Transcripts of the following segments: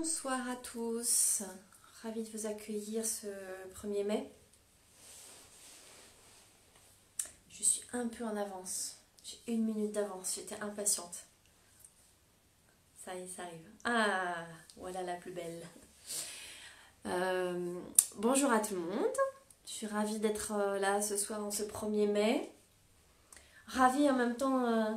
Bonsoir à tous, ravie de vous accueillir ce 1er mai. Je suis un peu en avance, j'ai une minute d'avance, j'étais impatiente. Ça y est, ça arrive. Ah, voilà la plus belle. Euh, bonjour à tout le monde, je suis ravie d'être euh, là ce soir en ce 1er mai. Ravie en même temps, euh,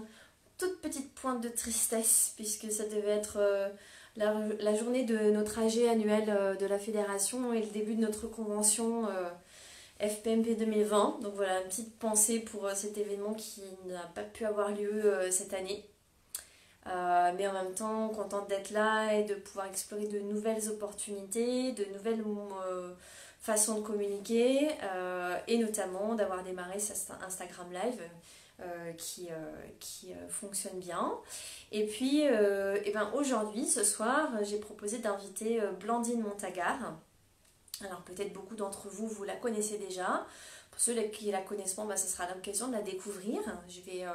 toute petite pointe de tristesse puisque ça devait être la, journée de notre AG annuel euh, de la fédération et le début de notre convention euh, FPMP 2020. Donc voilà, une petite pensée pour euh, cet événement qui n'a pas pu avoir lieu cette année. mais en même temps, contente d'être là et de pouvoir explorer de nouvelles opportunités, de nouvelles façons de communiquer et notamment d'avoir démarré Instagram Live qui, euh, qui euh, fonctionne bien. Et puis, et ben aujourd'hui, ce soir, j'ai proposé d'inviter Blandine Montagar. Alors peut-être beaucoup d'entre vous, vous la connaissez déjà. Pour ceux qui la connaissent pas, ben, ce sera l'occasion de la découvrir. Je vais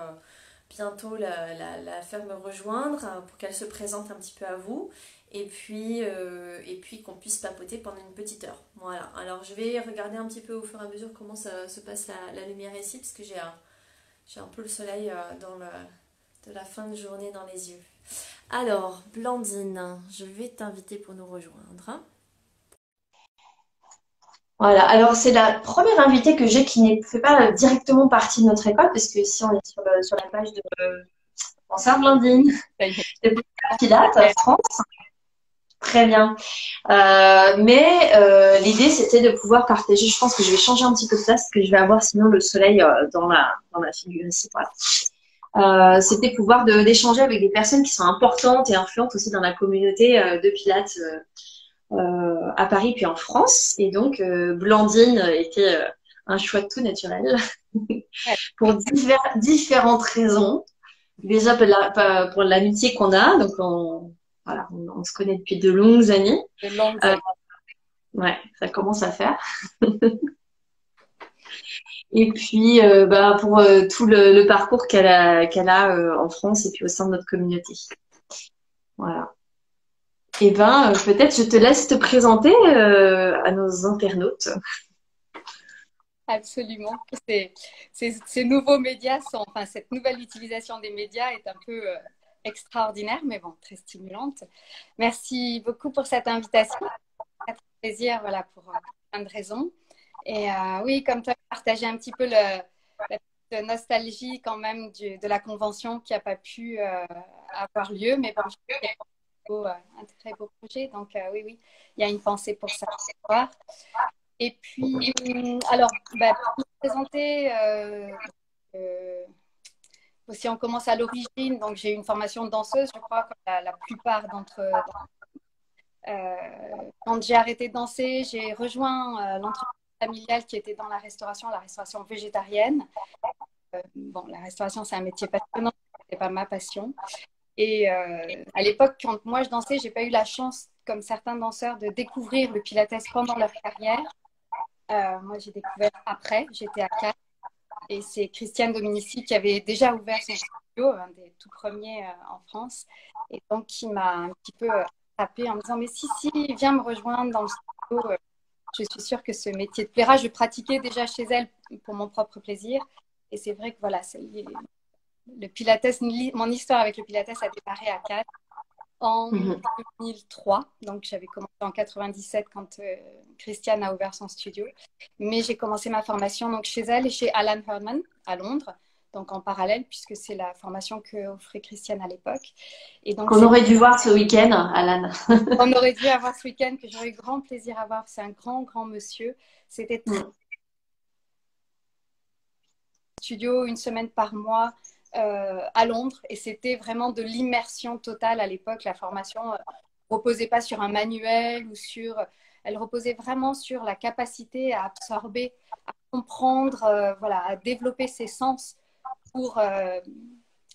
bientôt la, la, la, faire me rejoindre pour qu'elle se présente un petit peu à vous et puis, et puis qu'on puisse papoter pendant une petite heure. Voilà, alors je vais regarder un petit peu au fur et à mesure comment ça se passe la, la lumière ici, parce que j'ai un, j'ai un peu le soleil euh, dans le, de la fin de journée dans les yeux. Alors, Blandine, je vais t'inviter pour nous rejoindre. Voilà, alors c'est la première invitée que j'ai qui ne fait pas directement partie de notre école, parce que si on est sur, sur la page de Bonsoir Blandine, de Pilates France, Très bien. Euh, mais euh, l'idée, c'était de pouvoir partager. Je pense que je vais changer un petit peu de place, parce que je vais avoir sinon le soleil euh, dans, la, dans la figure ici. Voilà. c'était pouvoir d'échanger avec des personnes qui sont importantes et influentes aussi dans la communauté de Pilates à Paris puis en France. Et donc, Blandine était un choix tout naturel pour différentes raisons. Déjà pour l'amitié qu'on a, donc on, voilà, on, se connaît depuis de longues années. De longues euh, années. ouais, ça commence à faire. et puis, euh, bah, pour euh, tout le, parcours qu'elle a, a en France et puis au sein de notre communauté. Voilà. Et eh ben, peut-être je te laisse te présenter à nos internautes. Absolument. Ces, ces, nouveaux médias sont, enfin, cette nouvelle utilisation des médias est un peu extraordinaire, mais bon, très stimulante. Merci beaucoup pour cette invitation. un plaisir, voilà, pour euh, plein de raisons. Et euh, oui, comme tu as partagé un petit peu le, la nostalgie quand même de la convention qui n'a pas pu euh, avoir lieu, mais bon, c'est un très beau projet. Donc oui, oui, il y a une pensée pour ça. Et puis, alors, bah, pour vous présenter, si on commence à l'origine, donc j'ai une formation de danseuse, je crois, comme la, plupart d'entre euh, quand j'ai arrêté de danser, j'ai rejoint euh, l'entreprise familiale qui était dans la restauration, la restauration végétarienne. Euh, bon, la restauration, c'est un métier passionnant, c'est pas ma passion. Et euh, à l'époque, quand moi je dansais, j'ai pas eu la chance, comme certains danseurs, de découvrir le pilates pendant leur carrière. moi, j'ai découvert après. J'étais à Cannes et c'est Christiane Dominici qui avait déjà ouvert son studio, un des tout premiers euh, en France. Et donc, qui m'a un petit peu euh, tapé en me disant Mais si, si, viens me rejoindre dans le studio. Euh, je suis sûre que ce métier te plaira. Je pratiquais déjà chez elle pour mon propre plaisir. Et c'est vrai que voilà, le Pilates, mon histoire avec le Pilates a démarré à Cannes en 2003. Mhm. Donc, j'avais commencé en 97 quand euh, Christiane a ouvert son studio. Mais j'ai commencé ma formation donc, chez elle et chez Alan Herman à Londres. Donc, en parallèle, puisque c'est la formation que offrait Christiane à l'époque. Et donc, on aurait dû voir ce week-end, Alan. on aurait dû avoir ce week-end que j'aurais eu grand plaisir à voir. C'est un grand, grand monsieur. C'était mm. studio une semaine par mois euh, à Londres et c'était vraiment de l'immersion totale à l'époque. La formation euh, reposait pas sur un manuel ou sur... Elle reposait vraiment sur la capacité à absorber, à comprendre, euh, voilà, à développer ses sens pour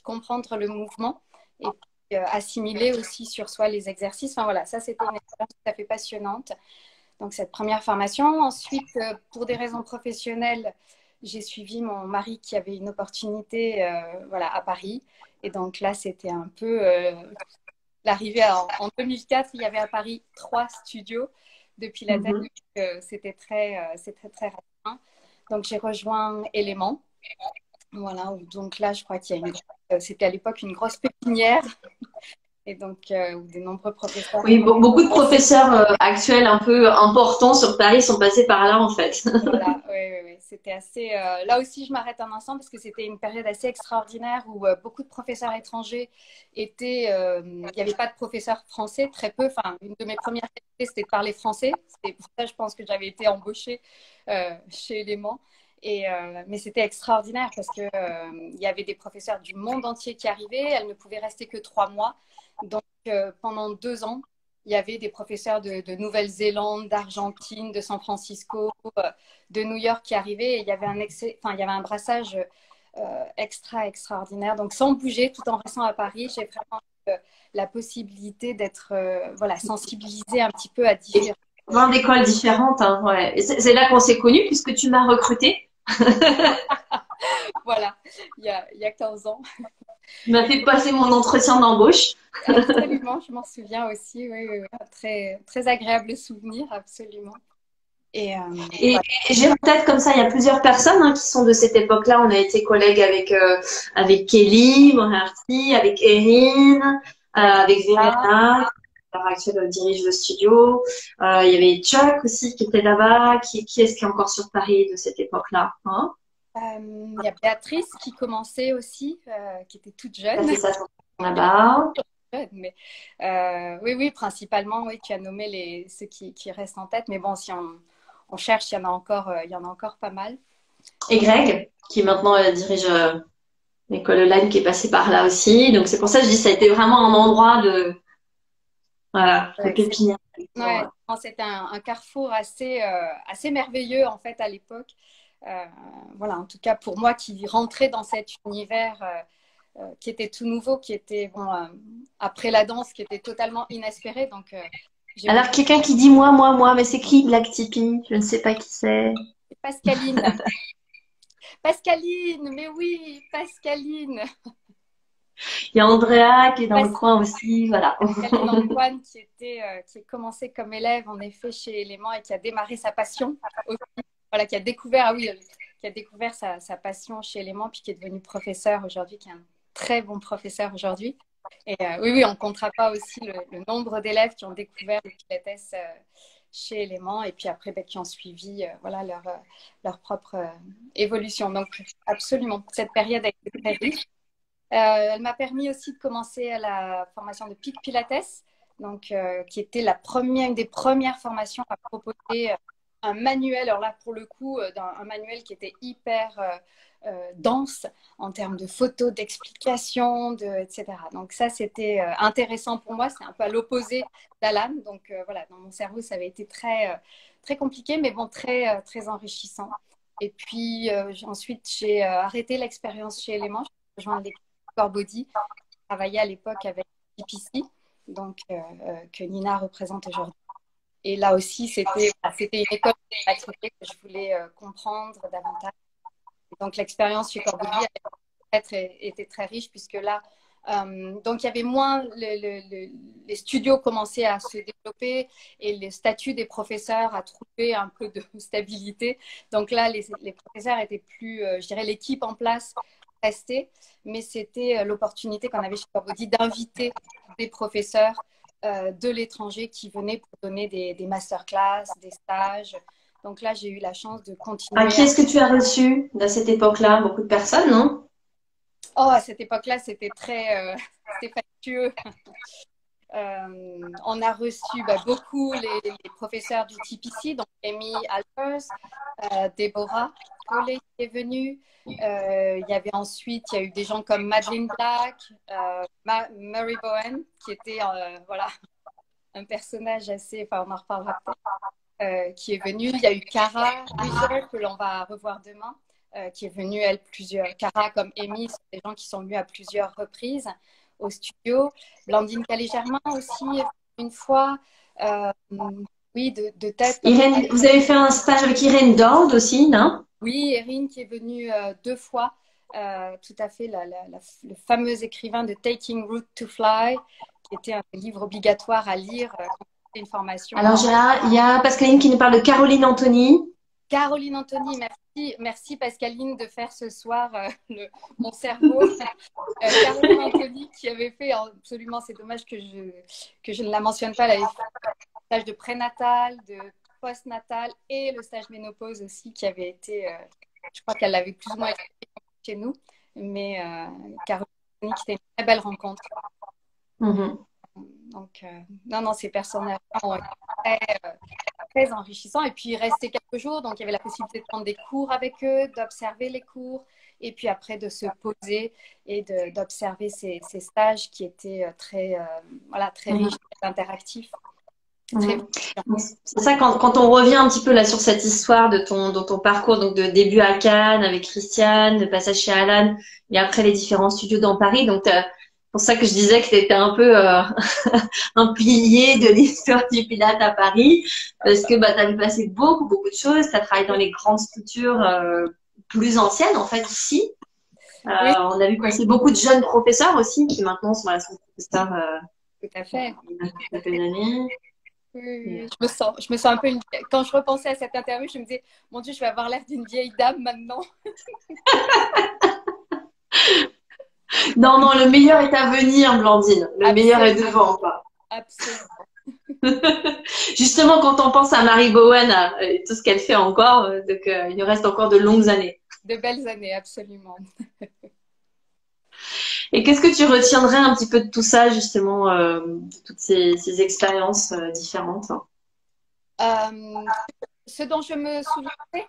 comprendre le mouvement et assimiler aussi sur soi les exercices. Enfin voilà, ça c'était une expérience tout à fait passionnante. Donc cette première formation. Ensuite, pour des raisons professionnelles, j'ai suivi mon mari qui avait une opportunité euh, voilà, à Paris. Et donc là, c'était un peu euh, l'arrivée en, 2004, il y avait à Paris trois studios depuis la. Mhm. C'était très, c'était très rapide. Donc j'ai rejoint Element. Voilà, donc là, je crois qu'il y a une, c'était à l'époque une grosse pépinière et donc euh, des nombreux professeurs. Oui, beaucoup de professeurs euh, actuels un peu importants sur Paris sont passés par là en fait. voilà, oui, oui, oui. C'était assez. Euh, là aussi, je m'arrête un instant parce que c'était une période assez extraordinaire où beaucoup de professeurs étrangers étaient. Il n'y avait pas de professeurs français, très peu. Enfin, une de mes premières qualités, c'était de parler français. C'est pour ça, je pense que j'avais été embauchée chez Element. Et, mais c'était extraordinaire parce qu'il il y avait des professeurs du monde entier qui arrivaient. Elles ne pouvaient rester que trois mois. Donc, euh, pendant deux ans, il y avait des professeurs de, Nouvelle-Zélande, d'Argentine, de San Francisco, euh, de New York qui arrivaient il y avait un, brassage euh, extra extraordinaire. Donc, sans bouger, tout en restant à Paris, j'ai vraiment la possibilité d'être voilà, sensibilisée un petit peu à différents. Dans d'écoles différentes, hein. C'est là qu'on s'est connus puisque tu m'as recrutée. voilà, il y, a, il y a 15 ans. Tu m'as fait passer mon entretien d'embauche. absolument, je m'en souviens aussi. Oui, oui, Très, très agréable souvenir, absolument. Et, euh, et, j'ai en tête comme ça, il y a plusieurs personnes hein, qui sont de cette époque-là. On a été collègues avec euh, avec Kelly, avec Erin, euh, avec Verena, à actuelle dirige le studio. il y avait Chuck aussi qui était là-bas. Qui, qui est-ce qui est encore sur Paris de cette époque-là hein? Il y a Béatrice qui commençait aussi, qui était toute jeune. C'est ça, là-bas. Mais euh, oui, oui, principalement, oui, tu as nommé les, ceux qui, qui restent en tête. Mais bon, si on, on cherche, il y en a encore, euh, il y en a encore pas mal. Et Greg, qui maintenant euh, dirige l'école online, qui est passé par là aussi. Donc c'est pour ça que je dis, ça a été vraiment un endroit de, voilà, pépinière. Ouais, c'était un, un, carrefour assez, assez merveilleux en fait à l'époque. voilà, en tout cas pour moi qui rentrais dans cet univers euh, qui était tout nouveau, qui était, bon, euh, après la danse, qui était totalement inespéré. Donc, euh, Alors, quelqu'un qui dit moi, moi, moi, mais c'est qui Black Tippy? Je ne sais pas qui c'est. Pascaline. Pascaline, mais oui, Pascaline. Il y a Andrea qui est dans le coin aussi, voilà. Antoine qui, était, qui a commencé comme élève en effet chez Élément et qui a démarré sa passion aussi. Voilà, qui a découvert, ah oui, qui a découvert sa, sa passion chez Élément puis qui est devenu professeur aujourd'hui, qui est un très bon professeur aujourd'hui. Et euh, oui, oui, on ne comptera pas aussi le, nombre d'élèves qui ont découvert le Pilates euh, chez Element et puis après ben, qui ont suivi euh, voilà, leur, leur propre évolution. Donc, absolument, cette période a été très riche. Elle m'a permis aussi de commencer à la formation de Pic Pilates, donc, qui était la première, une des premières formations à proposer un manuel, alors là pour le coup, un manuel qui était hyper euh, dense en termes de photos, d'explications, de, etc. Donc ça, c'était euh, intéressant pour moi. C'est un peu à l'opposé d'Alan. Donc euh, voilà, dans mon cerveau, ça avait été très, très compliqué, mais bon, très, très enrichissant. Et puis ensuite, j'ai arrêté l'expérience chez Element. L'équipe Core Body. Je travaillais à l'époque avec GPC, donc que Nina représente aujourd'hui. Et là aussi, c'était une école que je voulais comprendre davantage donc l'expérience chez Corbusier était très riche puisque là, euh, donc il y avait moins, les studios commençaient à se développer et le statut des professeurs a trouvé un peu de stabilité. Donc là, les, professeurs étaient plus, euh, je dirais, l'équipe en place mais c'était euh, l'opportunité qu'on avait chez Corbusier d'inviter des professeurs de l'étranger qui venaient pour donner des, des masterclass, des stages, donc là, j'ai eu la chance de continuer. À qui est-ce que tu as reçu à cette époque-là? Beaucoup de personnes, non? Oh, à cette époque-là, c'était très euh, factueux. Euh, on a reçu bah, beaucoup les, professeurs du TPC, donc Amy Alpers, euh, Deborah Qui est venue. Euh, il y avait ensuite, il y a eu des gens comme Madeleine Black, Mary Bowen, qui était voilà, un personnage assez, enfin on en reparlera peut-être, euh, qui est venue. Il y a eu Cara que l'on va revoir demain, euh, qui est venue, elle, plusieurs. Cara comme Amy, sont des gens qui sont venus à plusieurs reprises au studio. Blandine Calais-Germain aussi, une fois. Euh, oui, de, de tête. vous avez fait un stage avec Irène Dord aussi, non? Oui, Irène qui est venue deux fois. tout à fait, la, le fameux écrivain de Taking Root to Fly, qui était un livre obligatoire à lire une formation. Alors, il y a Pascaline qui nous parle de Caroline Anthony. Caroline Anthony, merci, merci Pascaline de faire ce soir le, mon cerveau. Caroline Anthony qui avait fait, absolument, c'est dommage que je, que je ne la mentionne pas, elle avait fait un stage de prénatal, de post-natal et le stage ménopause aussi qui avait été, euh, je crois qu'elle l'avait plus ou moins chez nous, mais euh, Caroline, c'était une très belle rencontre. Mm-hmm. Donc, euh, non, non, ces personnages ont été très, très enrichissants. Et puis, il restait quelques jours, donc il y avait la possibilité de prendre des cours avec eux, d'observer les cours, et puis après de se poser et d'observer ces, ces, stages qui étaient très, voilà, très mm-hmm. riches, très interactifs. C'est ça, quand, quand, on revient un petit peu là sur cette histoire de ton, de ton parcours, donc de début à Cannes avec Christiane, de passage chez Alan, et après les différents studios dans Paris. Donc, c'est pour ça que je disais que c'était un peu euh, un pilier de l'histoire du Pilate à Paris, parce que bah, tu as vu passer beaucoup, beaucoup de choses. Tu as travaillé dans les grandes structures euh, plus anciennes, en fait, ici. Euh, on a vu passer beaucoup de jeunes professeurs aussi, qui maintenant sont, sont professeurs. Tout à fait. Il je me sens, je me sens un peu une... Quand je repensais à cette interview, je me disais, mon Dieu, je vais avoir l'air d'une vieille dame maintenant. non, non, le meilleur est à venir, Blandine. Le meilleur est devant, quoi. Absolument. Justement, quand on pense à Marie Bowen et tout ce qu'elle fait encore, euh, donc, euh, il nous reste encore de longues années. De belles années, absolument. Et qu'est-ce que tu retiendrais un petit peu de tout ça, justement, euh, de toutes ces, expériences euh, différentes euh, Ce dont je me souviens.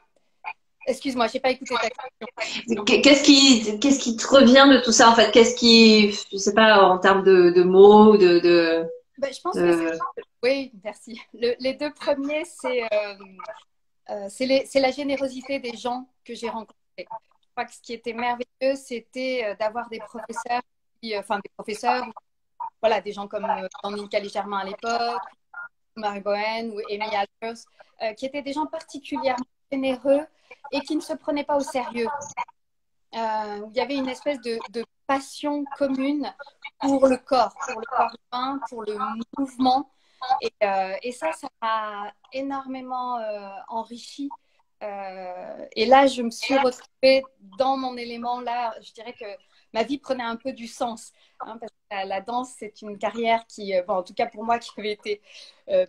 Excuse-moi, j'ai pas écouté ta question. Qu'est-ce qui, qu'est-ce qui te revient de tout ça en fait? Qu'est-ce qui, je sais pas, en termes de, mots, de, de... Ben, je pense que oui, merci. les deux premiers, c'est c'est la générosité des gens que j'ai rencontrés crois que ce qui était merveilleux, c'était euh, d'avoir des professeurs, euh, enfin des professeurs, voilà, des gens comme euh, Cali Germain à l'époque, Marie Bohen ou Amy Albers, qui étaient des gens particulièrement généreux et qui ne se prenaient pas au sérieux. il y avait une espèce de, passion commune pour le corps, pour le corps humain, pour le mouvement. Et, et ça, ça m'a énormément enrichi euh, et là, je me suis retrouvée dans mon élément. Là, je dirais que ma vie prenait un peu du sens. Hein, parce que la, danse, c'est une carrière qui, euh, bon, en tout cas pour moi, qui avait été euh,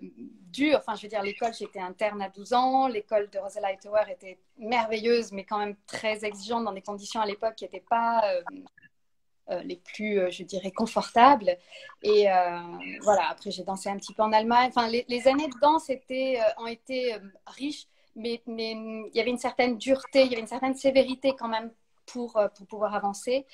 dure. Enfin, je veux dire, l'école, j'étais interne à 12 ans. L'école de Rosella Hightower était merveilleuse, mais quand même très exigeante dans des conditions à l'époque qui n'étaient pas les plus, je dirais, confortables. Et voilà, après, j'ai dansé un petit peu en Allemagne. Enfin, les, années de danse ont été riches mais, mais il y avait une certaine dureté, il y avait une certaine sévérité quand même pour, euh, pour pouvoir avancer.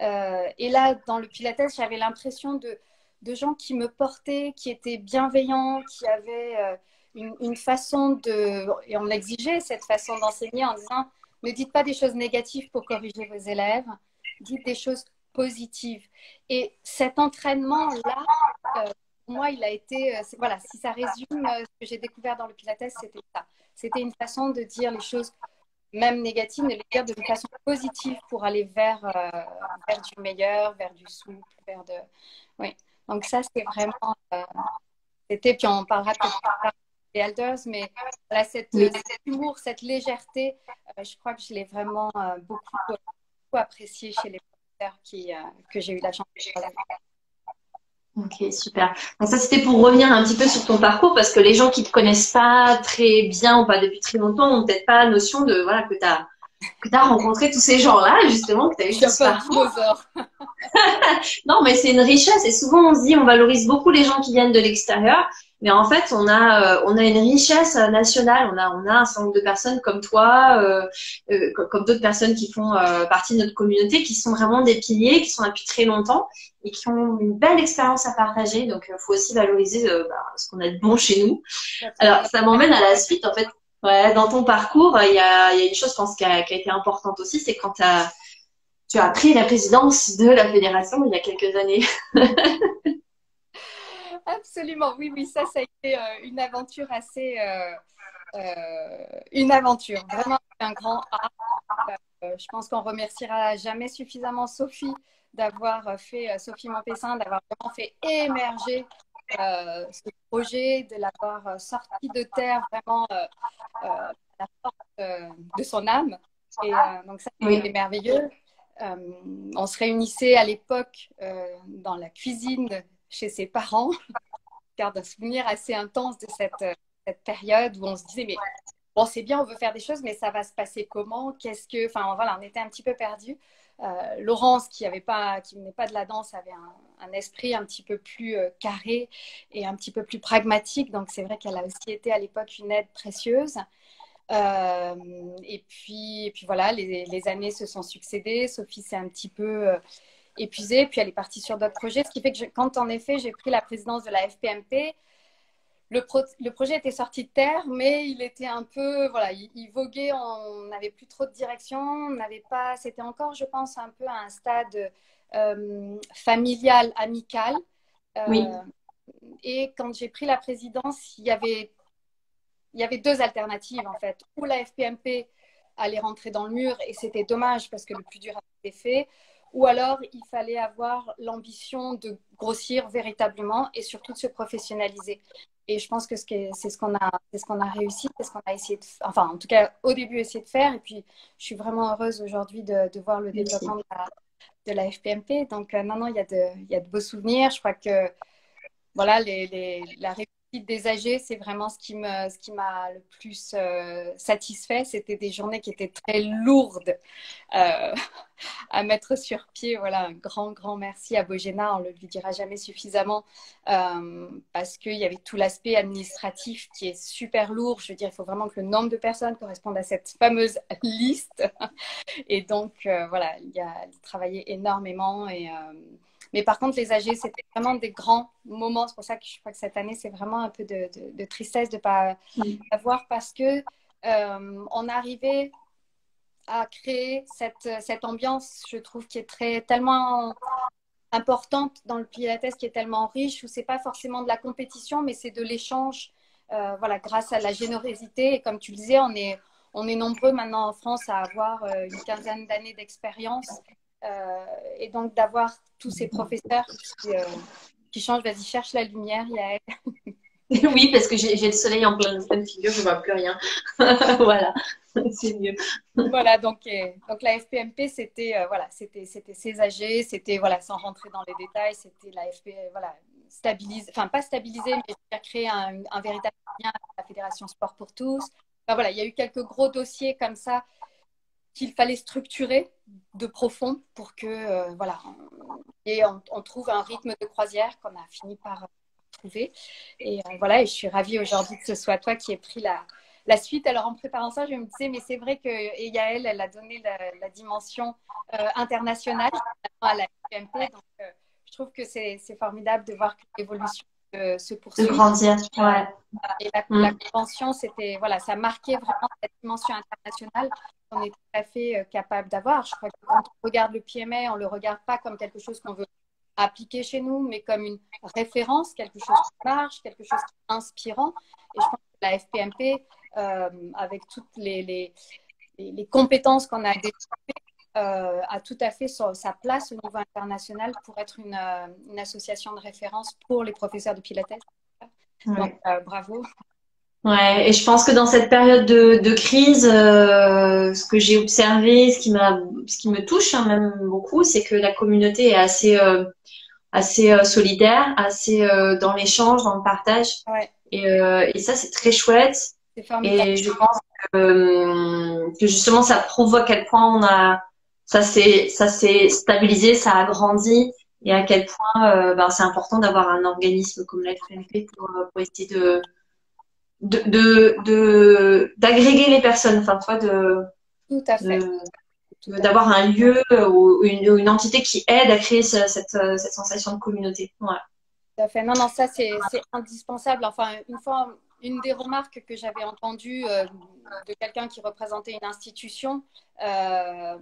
Euh, et là, dans le Pilates, j'avais l'impression de, de gens qui me portaient, qui étaient bienveillants, qui avaient euh, une, une, façon de... Et on exigeait cette façon d'enseigner en disant, ne dites pas des choses négatives pour corriger vos élèves, dites des choses positives. Et cet entraînement-là, pour moi, il a été... voilà, si ça résume ce que j'ai découvert dans le Pilates, c'était ça. C'était une façon de dire les choses, même négatives, mais les dire de façon positive pour aller vers, euh, vers du meilleur, vers du souple, vers de. Oui. Donc, ça, c'est vraiment. Euh, c'était, puis on parlera peut-être des elders, mais voilà, cette, cet humour, cette légèreté, euh, je crois que je l'ai vraiment beaucoup, beaucoup apprécié chez les professeurs qui, que j'ai eu la chance de travailler. Ok, super. Donc ça, c'était pour revenir un petit peu sur ton parcours, parce que les gens qui te connaissent pas très bien ou pas depuis très longtemps n'ont peut-être pas la notion de voilà que tu as que tu as rencontré tous ces gens-là, justement, que tu as eu ce parcours. non, mais c'est une richesse. Et souvent, on se dit, on valorise beaucoup les gens qui viennent de l'extérieur. Mais en fait, on a, euh, on a une richesse nationale. On a, on a un certain nombre de personnes comme toi, euh, euh, comme d'autres personnes qui font partie de notre communauté, qui sont vraiment des piliers, qui sont là depuis très longtemps et qui ont une belle expérience à partager. Donc, il faut aussi valoriser bah, ce qu'on a de bon chez nous. Alors, ça m'emmène à la suite. En fait, ouais, dans ton parcours, il y a, y a, une chose, je pense, qui a, qui a été importante aussi, c'est quand as, tu as pris la présidence de la fédération il y a quelques années. Absolument, oui, oui, ça, ça a été euh, une aventure assez. Euh, euh, une aventure, vraiment un grand A. je pense qu'on remerciera jamais suffisamment Sophie d'avoir fait Sophie Montpessin, d'avoir vraiment fait émerger ce projet, de l'avoir sorti de terre vraiment à la force de son âme. Et donc ça, c'est merveilleux. on se réunissait à l'époque dans la cuisine chez ses parents. Garde un souvenir assez intense de cette, cette période où on se disait, mais bon, c'est bien, on veut faire des choses, mais ça va se passer comment? Qu'est-ce que. Enfin, voilà, on était un petit peu perdus. Euh, Laurence, qui avait pas, de la danse, avait un, esprit un petit peu plus euh, carré et un petit peu plus pragmatique. Donc, c'est vrai qu'elle a aussi été à l'époque une aide précieuse. Euh, et, puis, et puis voilà, les, les, années se sont succédées. Sophie s'est un petit peu épuisée, puis elle est partie sur d'autres projets. Ce qui fait que quand en effet j'ai pris la présidence de la FPMP, le, le, projet était sorti de terre, mais il était un peu, voilà, il, voguait, on n'avait plus trop de direction, on n'avait pas, c'était encore, je pense, un peu à un stade euh, familial, amical. Euh, oui. Et quand j'ai pris la présidence, il y avait, il y avait deux alternatives en fait. Ou la FPMP allait rentrer dans le mur, et c'était dommage parce que le plus dur a été fait. Ou alors, il fallait avoir l'ambition de grossir véritablement et surtout de se professionnaliser. Et je pense que c'est ce qu'on a, ce qu'on a réussi, c'est ce qu'on a essayé de, enfin, en tout cas, au début, essayer de faire. Et puis, je suis vraiment heureuse aujourd'hui de, de, voir le développement de la, de la, FPMP. Donc, euh, non, non, il y, a de, il y a de beaux souvenirs. Je crois que, voilà, les, les, la des âgés, c'est vraiment ce qui me, ce qui m'a le plus euh, satisfait. C'était des journées qui étaient très lourdes euh, à mettre sur pied. Voilà, un grand, grand merci à Bogena. On ne lui dira jamais suffisamment euh, parce qu'il y avait tout l'aspect administratif qui est super lourd. Je veux dire, il faut vraiment que le nombre de personnes corresponde à cette fameuse liste. Et donc, voilà, il a travaillé énormément et mais par contre, les âgés, c'était vraiment des grands moments. C'est pour ça que je crois que cette année, c'est vraiment un peu de, tristesse de ne pas avoir parce que euh, on arrivait à créer cette, cette ambiance, je trouve, qui est très, tellement importante dans le Pilates, qui est tellement riche, où c'est pas forcément de la compétition, mais c'est de l'échange, euh, voilà, grâce à la générosité. Et comme tu le disais, on est, on est nombreux maintenant en France à avoir euh, une quinzaine d'années d'expérience et donc d'avoir tous ces professeurs qui, euh, qui changent. Vas-y, cherche la lumière, Yael. oui, parce que j'ai le soleil en pleine, figure, je ne vois plus rien. voilà, c'est mieux. voilà, donc, euh, donc la FPMP, c'était voilà, c'était ces âgés, c'était voilà, sans rentrer dans les détails, c'était la FP, voilà, stabiliser, enfin pas stabiliser, mais créer un, un véritable lien avec la Fédération Sport pour tous. Enfin, voilà, il y a eu quelques gros dossiers comme ça qu'il fallait structurer de profond pour que euh, voilà et on, trouve un rythme de croisière qu'on a fini par trouver et euh, voilà et je suis ravie aujourd'hui que ce soit toi qui aies pris la, la suite alors en préparant ça je me disais mais c'est vrai que et Yael elle a donné la, dimension euh, internationale à la FMP donc je trouve que c'est formidable de voir que l'évolution se poursuit. De grandir, ouais. Et la, la mm. convention, c'était, voilà, ça marquait vraiment cette dimension internationale on est tout à fait euh, capable d'avoir. Je crois que quand on regarde le PMA, on ne le regarde pas comme quelque chose qu'on veut appliquer chez nous, mais comme une référence, quelque chose qui marche, quelque chose qui est inspirant. Et je pense que la FPMP, euh, avec toutes les, les, compétences qu'on a développées, euh, a tout à fait sa place au niveau international pour être une, une association de référence pour les professeurs de Pilates. Donc, bravo. Ouais, et je pense que dans cette période de, de crise, euh, ce que j'ai observé, ce qui m'a, ce qui me touche hein, même beaucoup, c'est que la communauté est assez, euh, assez euh, solidaire, assez euh, dans l'échange, dans le partage. Ouais. Et, euh, et ça, c'est très chouette. Et je pense que, que, justement, ça prouve à quel point on a, ça s'est, ça s'est stabilisé, ça a grandi, et à quel point ben, c'est important d'avoir un organisme comme la FNP pour, pour essayer de de d'agréger les personnes, enfin, toi, de, Tout à fait. d'avoir un lieu ou une, une, entité qui aide à créer cette, cette, sensation de communauté. Tout à fait. Non, non, ça, c'est indispensable. Enfin, une fois, une des remarques que j'avais entendues euh, de quelqu'un qui représentait une institution, euh,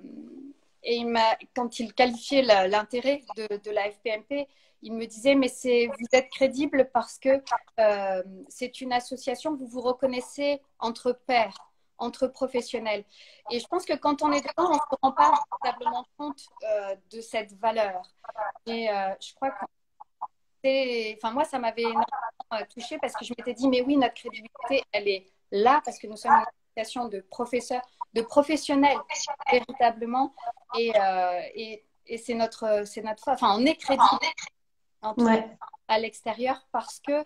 et il quand il qualifiait l'intérêt de, de, la FPMP, il me disait, mais c'est, vous êtes crédible parce que euh, c'est une association, vous vous reconnaissez entre pairs. entre professionnels. Et je pense que quand on est dedans, on ne se rend pas véritablement compte euh, de cette valeur. Et euh, je crois que. Enfin, moi, ça m'avait énormément touchée parce que je m'étais dit, mais oui, notre crédibilité, elle est là parce que nous sommes une association de professeurs, de professionnels, véritablement. Et, et, et c'est notre, c'est notre. Enfin, on est crédible à l'extérieur parce que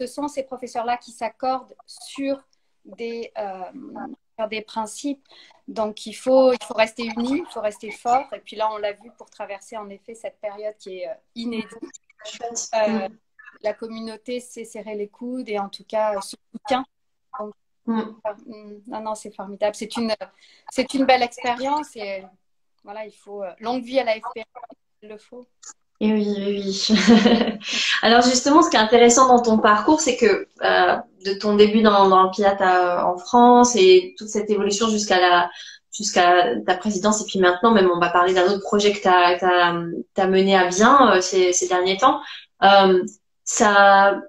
ce sont ces professeurs-là qui s'accordent sur des, euh, des principes. Donc, il faut, il faut rester unis, il faut rester fort. Et puis là, on l'a vu pour traverser en effet cette période qui est euh, inédite. Euh, la communauté s'est serré les coudes et en tout cas se soutient. Mm. non, non, c'est formidable. C'est une, c'est une belle expérience et voilà, il faut longue vie à la FPR, il le faut. Et oui, oui, oui. Alors justement, ce qui est intéressant dans ton parcours, c'est que euh, de ton début dans, dans le Pilate euh, en France et toute cette évolution jusqu'à la jusqu'à ta présidence et puis maintenant, même on va parler d'un autre projet que tu as, as, mené à bien euh, ces, ces, derniers temps, euh, ça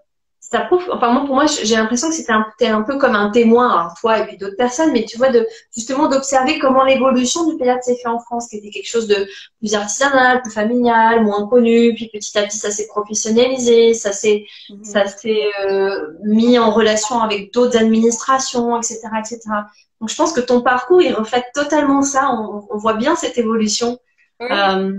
ça prouve, enfin moi pour moi j'ai l'impression que c'était un, un peu comme un témoin, alors toi et puis d'autres personnes, mais tu vois de justement d'observer comment l'évolution du Pilates s'est fait en France, qui était quelque chose de plus artisanal, plus familial, moins connu, puis petit à petit ça s'est professionnalisé, ça s'est mhm. ça s'est euh, mis en relation avec d'autres administrations, etc., etc. Donc je pense que ton parcours il reflète totalement ça, on, on voit bien cette évolution. Euh,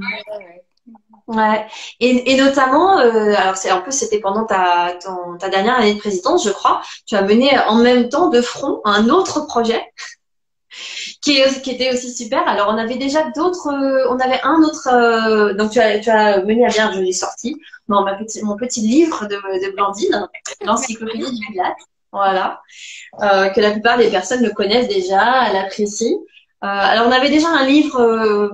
Ouais. Et, et notamment, euh, alors c'est en plus c'était pendant ta, ton, ta dernière année de présidence, je crois, tu as mené en même temps de front un autre projet qui, est, qui était aussi super. Alors on avait déjà d'autres, euh, on avait un autre, euh, donc tu as, tu as mené à bien, je l'ai sorti, dans ma petit, mon petit livre de, de Blandine, l'encyclopédie du Pilates, voilà, euh, que la plupart des personnes le connaissent déjà, elle apprécie. alors on avait déjà un livre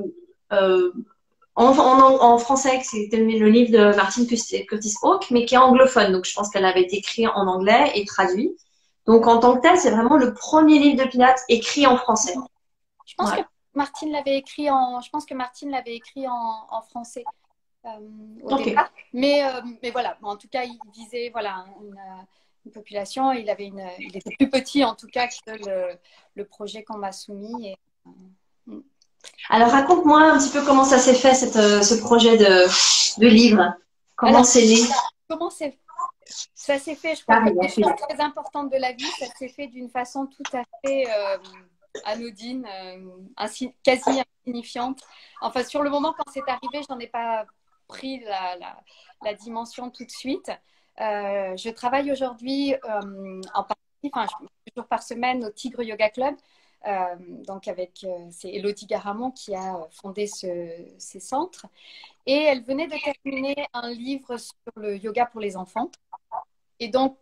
en, français, c'était le livre de Martine Curtis Hawk, mais qui est anglophone. Donc, je pense qu'elle avait été écrit en anglais et traduit. Donc, en tant que tel, c'est vraiment le premier livre de Pilates écrit en français. Je pense que Martine l'avait écrit en, je pense que Martine l'avait écrit en, français euh, au départ. Mais, euh, mais voilà, en tout cas, il visait voilà une, une population. Il avait une, il était plus petit en tout cas que le, le projet qu'on m'a soumis. Et, euh, alors raconte-moi un petit peu comment ça s'est fait euh, ce projet de, de livre. Comment c'est né Comment c'est ça s'est fait, je crois, ah, que chose très importante de la vie, ça s'est fait d'une façon tout à fait euh, anodine, euh, quasi insignifiante. Enfin, sur le moment, quand c'est arrivé, je n'en ai pas pris la, la, dimension tout de suite. je travaille aujourd'hui en partie, enfin, jours par semaine au Tigre Yoga Club. Euh, donc avec euh, c'est Elodie Garamond qui a fondé ces centres. Et elle venait de terminer un livre sur le yoga pour les enfants. Et donc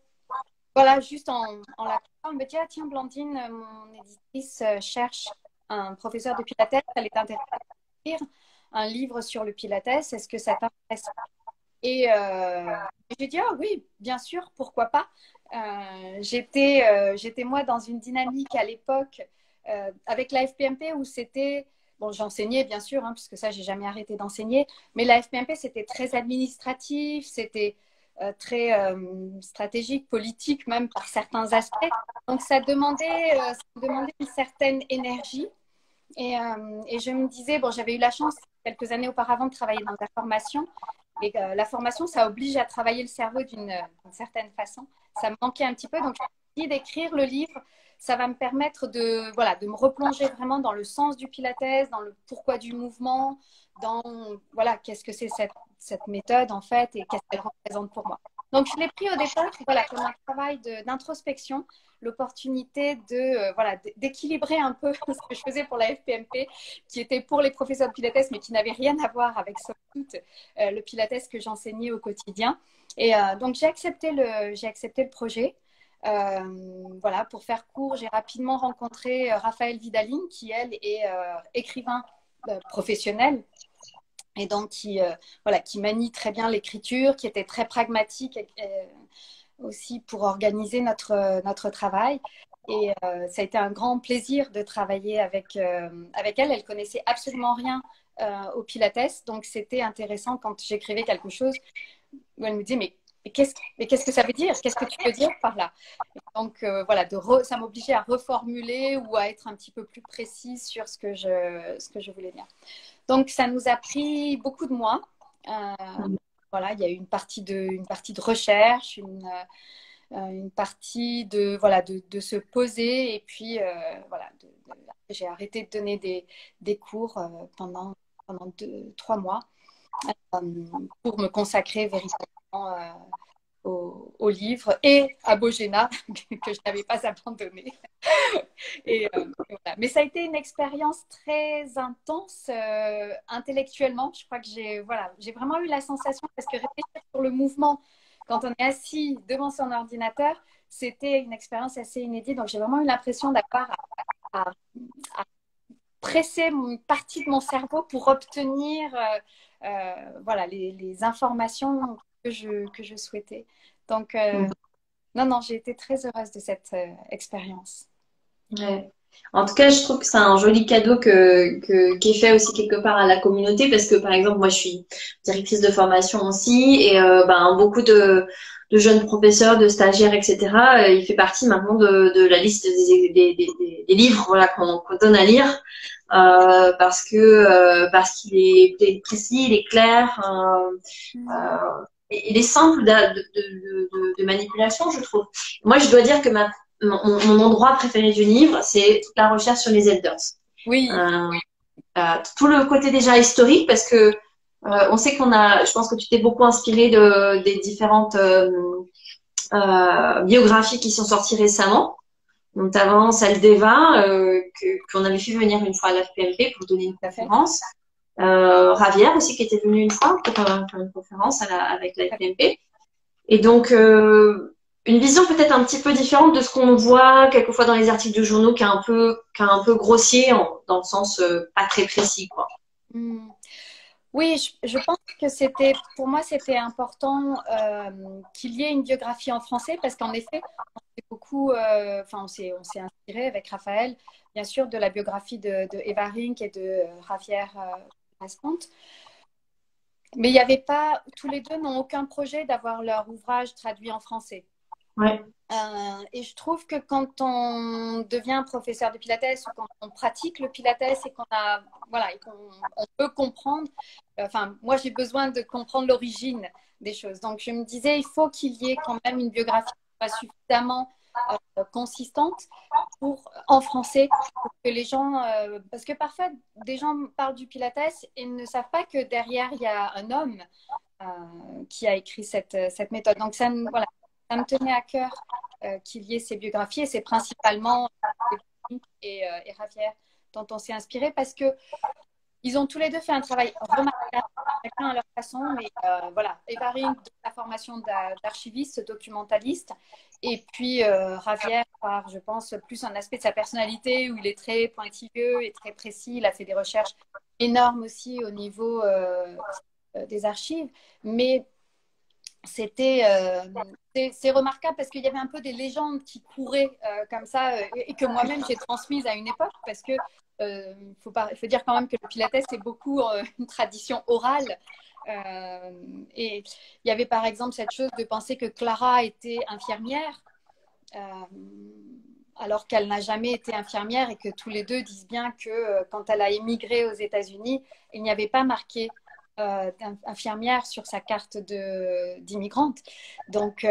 voilà juste en, en la elle me dit ah, tiens Blandine mon éditrice euh, cherche un professeur de pilates. Elle est intéressée à écrire un livre sur le pilates. Est-ce que ça t'intéresse? Et j'ai dit ah oui bien sûr pourquoi pas. J'étais j'étais moi dans une dynamique à l'époque euh, avec la FPMP où c'était Bon, j'enseignais bien sûr, hein, puisque ça, j'ai jamais arrêté d'enseigner. Mais la FPMP, c'était très administratif, c'était euh, très euh, stratégique, politique, même par certains aspects. Donc, ça demandait, une certaine énergie. Et, et, je me disais, bon, j'avais eu la chance quelques années auparavant de travailler dans la formation. Et la formation, ça oblige à travailler le cerveau d'une certaine façon. Ça me manquait un petit peu. Donc, j'ai dit d'écrire le livre ça va me permettre de, voilà, de me replonger vraiment dans le sens du Pilates, dans le pourquoi du mouvement, dans voilà, qu'est-ce que c'est cette, méthode en fait et qu'est-ce qu'elle représente pour moi. Donc je l'ai pris au départ comme un travail d'introspection, l'opportunité de euh, voilà, d'équilibrer un peu ce que je faisais pour la FPMP, qui était pour les professeurs de Pilates, mais qui n'avait rien à voir avec euh, le Pilates que j'enseignais au quotidien. Et euh, donc j'ai accepté, accepté le projet. Euh, voilà, pour faire court, j'ai rapidement rencontré euh, Raphaël Vidaline, qui elle est euh, écrivain professionnel et donc qui, voilà, qui manie très bien l'écriture, qui était très pragmatique aussi pour organiser notre, notre travail. Et ça a été un grand plaisir de travailler avec, avec elle. Elle connaissait absolument rien au Pilates, donc c'était intéressant quand j'écrivais quelque chose où elle me disait mais mais qu'est-ce, que ça veut dire? Qu'est-ce que tu veux dire par là? Donc voilà, de ça m'obligeait à reformuler ou à être un petit peu plus précise sur ce que je, voulais dire. Donc ça nous a pris beaucoup de mois. voilà, il y a eu une partie de, recherche, une, une partie de, voilà, de, se poser et puis voilà, j'ai arrêté de donner des, des cours pendant, pendant deux, trois mois pour me consacrer véritablement au, livre et à Bogena, que je n'avais pas abandonné. euh, Mais ça a été une expérience très intense euh, intellectuellement. Je crois que j'ai voilà, vraiment eu la sensation, parce que réfléchir sur le mouvement quand on est assis devant son ordinateur, c'était une expérience assez inédite. Donc j'ai vraiment eu l'impression d'avoir à, presser une partie de mon cerveau pour obtenir euh, voilà, les informations que je, que je souhaitais. Donc, euh, non, non, j'ai été très heureuse de cette euh, expérience. Ouais. En tout cas, je trouve que c'est un joli cadeau que, que, qui est fait aussi quelque part à la communauté parce que, par exemple, moi, je suis directrice de formation aussi et euh, ben, beaucoup de, de, jeunes professeurs, de stagiaires, etc. il fait partie maintenant de, de la liste des, des, des, des livres voilà, qu'on donne à lire euh, parce que parce qu'il est, précis, il est clair. Mm il est simple de, de, de, de, manipulation, je trouve. Moi, je dois dire que ma, mon, mon, endroit préféré du livre, c'est la recherche sur les elders. Oui. Euh, euh, tout le côté déjà historique, parce que euh, on sait qu'on a, je pense que tu t'es beaucoup inspiré de, des différentes euh, euh, biographies qui sont sorties récemment, notamment celle d'Eva, qu'on avait fait venir une fois à l'FPMP pour donner une conférence. Euh, Ravière aussi qui était venue une fois pour, euh, une conférence avec la FMP. Et donc, euh, une vision peut-être un petit peu différente de ce qu'on voit quelquefois dans les articles de journaux, qui est un peu, qui est un peu grossier, dans le sens pas très précis. Quoi. Hmm. Oui, je, pense que c'était, pour moi, c'était important qu'il y ait une biographie en français, parce qu'en effet, on s'est beaucoup, on s'est, inspiré avec Raphaël, bien sûr, de la biographie de, de Rink et de Mais il n'y avait pas, tous les deux n'ont aucun projet d'avoir leur ouvrage traduit en français. Ouais. Euh, et je trouve que quand on devient professeur de Pilates ou quand on pratique le Pilates et qu'on a, voilà, et qu'on on peut comprendre, enfin, moi j'ai besoin de comprendre l'origine des choses. Donc je me disais, il faut qu'il y ait quand même une biographie suffisamment euh, consistante pour, en français que les gens, euh, parce que parfois des gens parlent du Pilates et ne savent pas que derrière il y a un homme euh, qui a écrit cette, cette méthode. Donc ça, me tenait à cœur qu'il y ait ces biographies et c'est principalement et, et Ravière dont on s'est inspiré parce que ils ont tous les deux fait un travail remarquable, chacun à leur façon, mais euh, voilà, Évarine formation d'archiviste, documentaliste, et puis euh, Ravière par, je pense, plus un aspect de sa personnalité où il est très pointilleux et très précis. Il a fait des recherches énormes aussi au niveau euh, des archives, mais c'était c'est remarquable parce qu'il y avait un peu des légendes qui couraient comme ça et que moi-même j'ai transmises à une époque parce que il euh, faut, faut, dire quand même que le Pilates, c'est beaucoup euh, une tradition orale. Euh, et il y avait par exemple cette chose de penser que Clara était infirmière, alors qu'elle n'a jamais été infirmière et que tous les deux disent bien que quand elle a émigré aux États-Unis, il n'y avait pas marqué infirmière sur sa carte d'immigrante. Donc,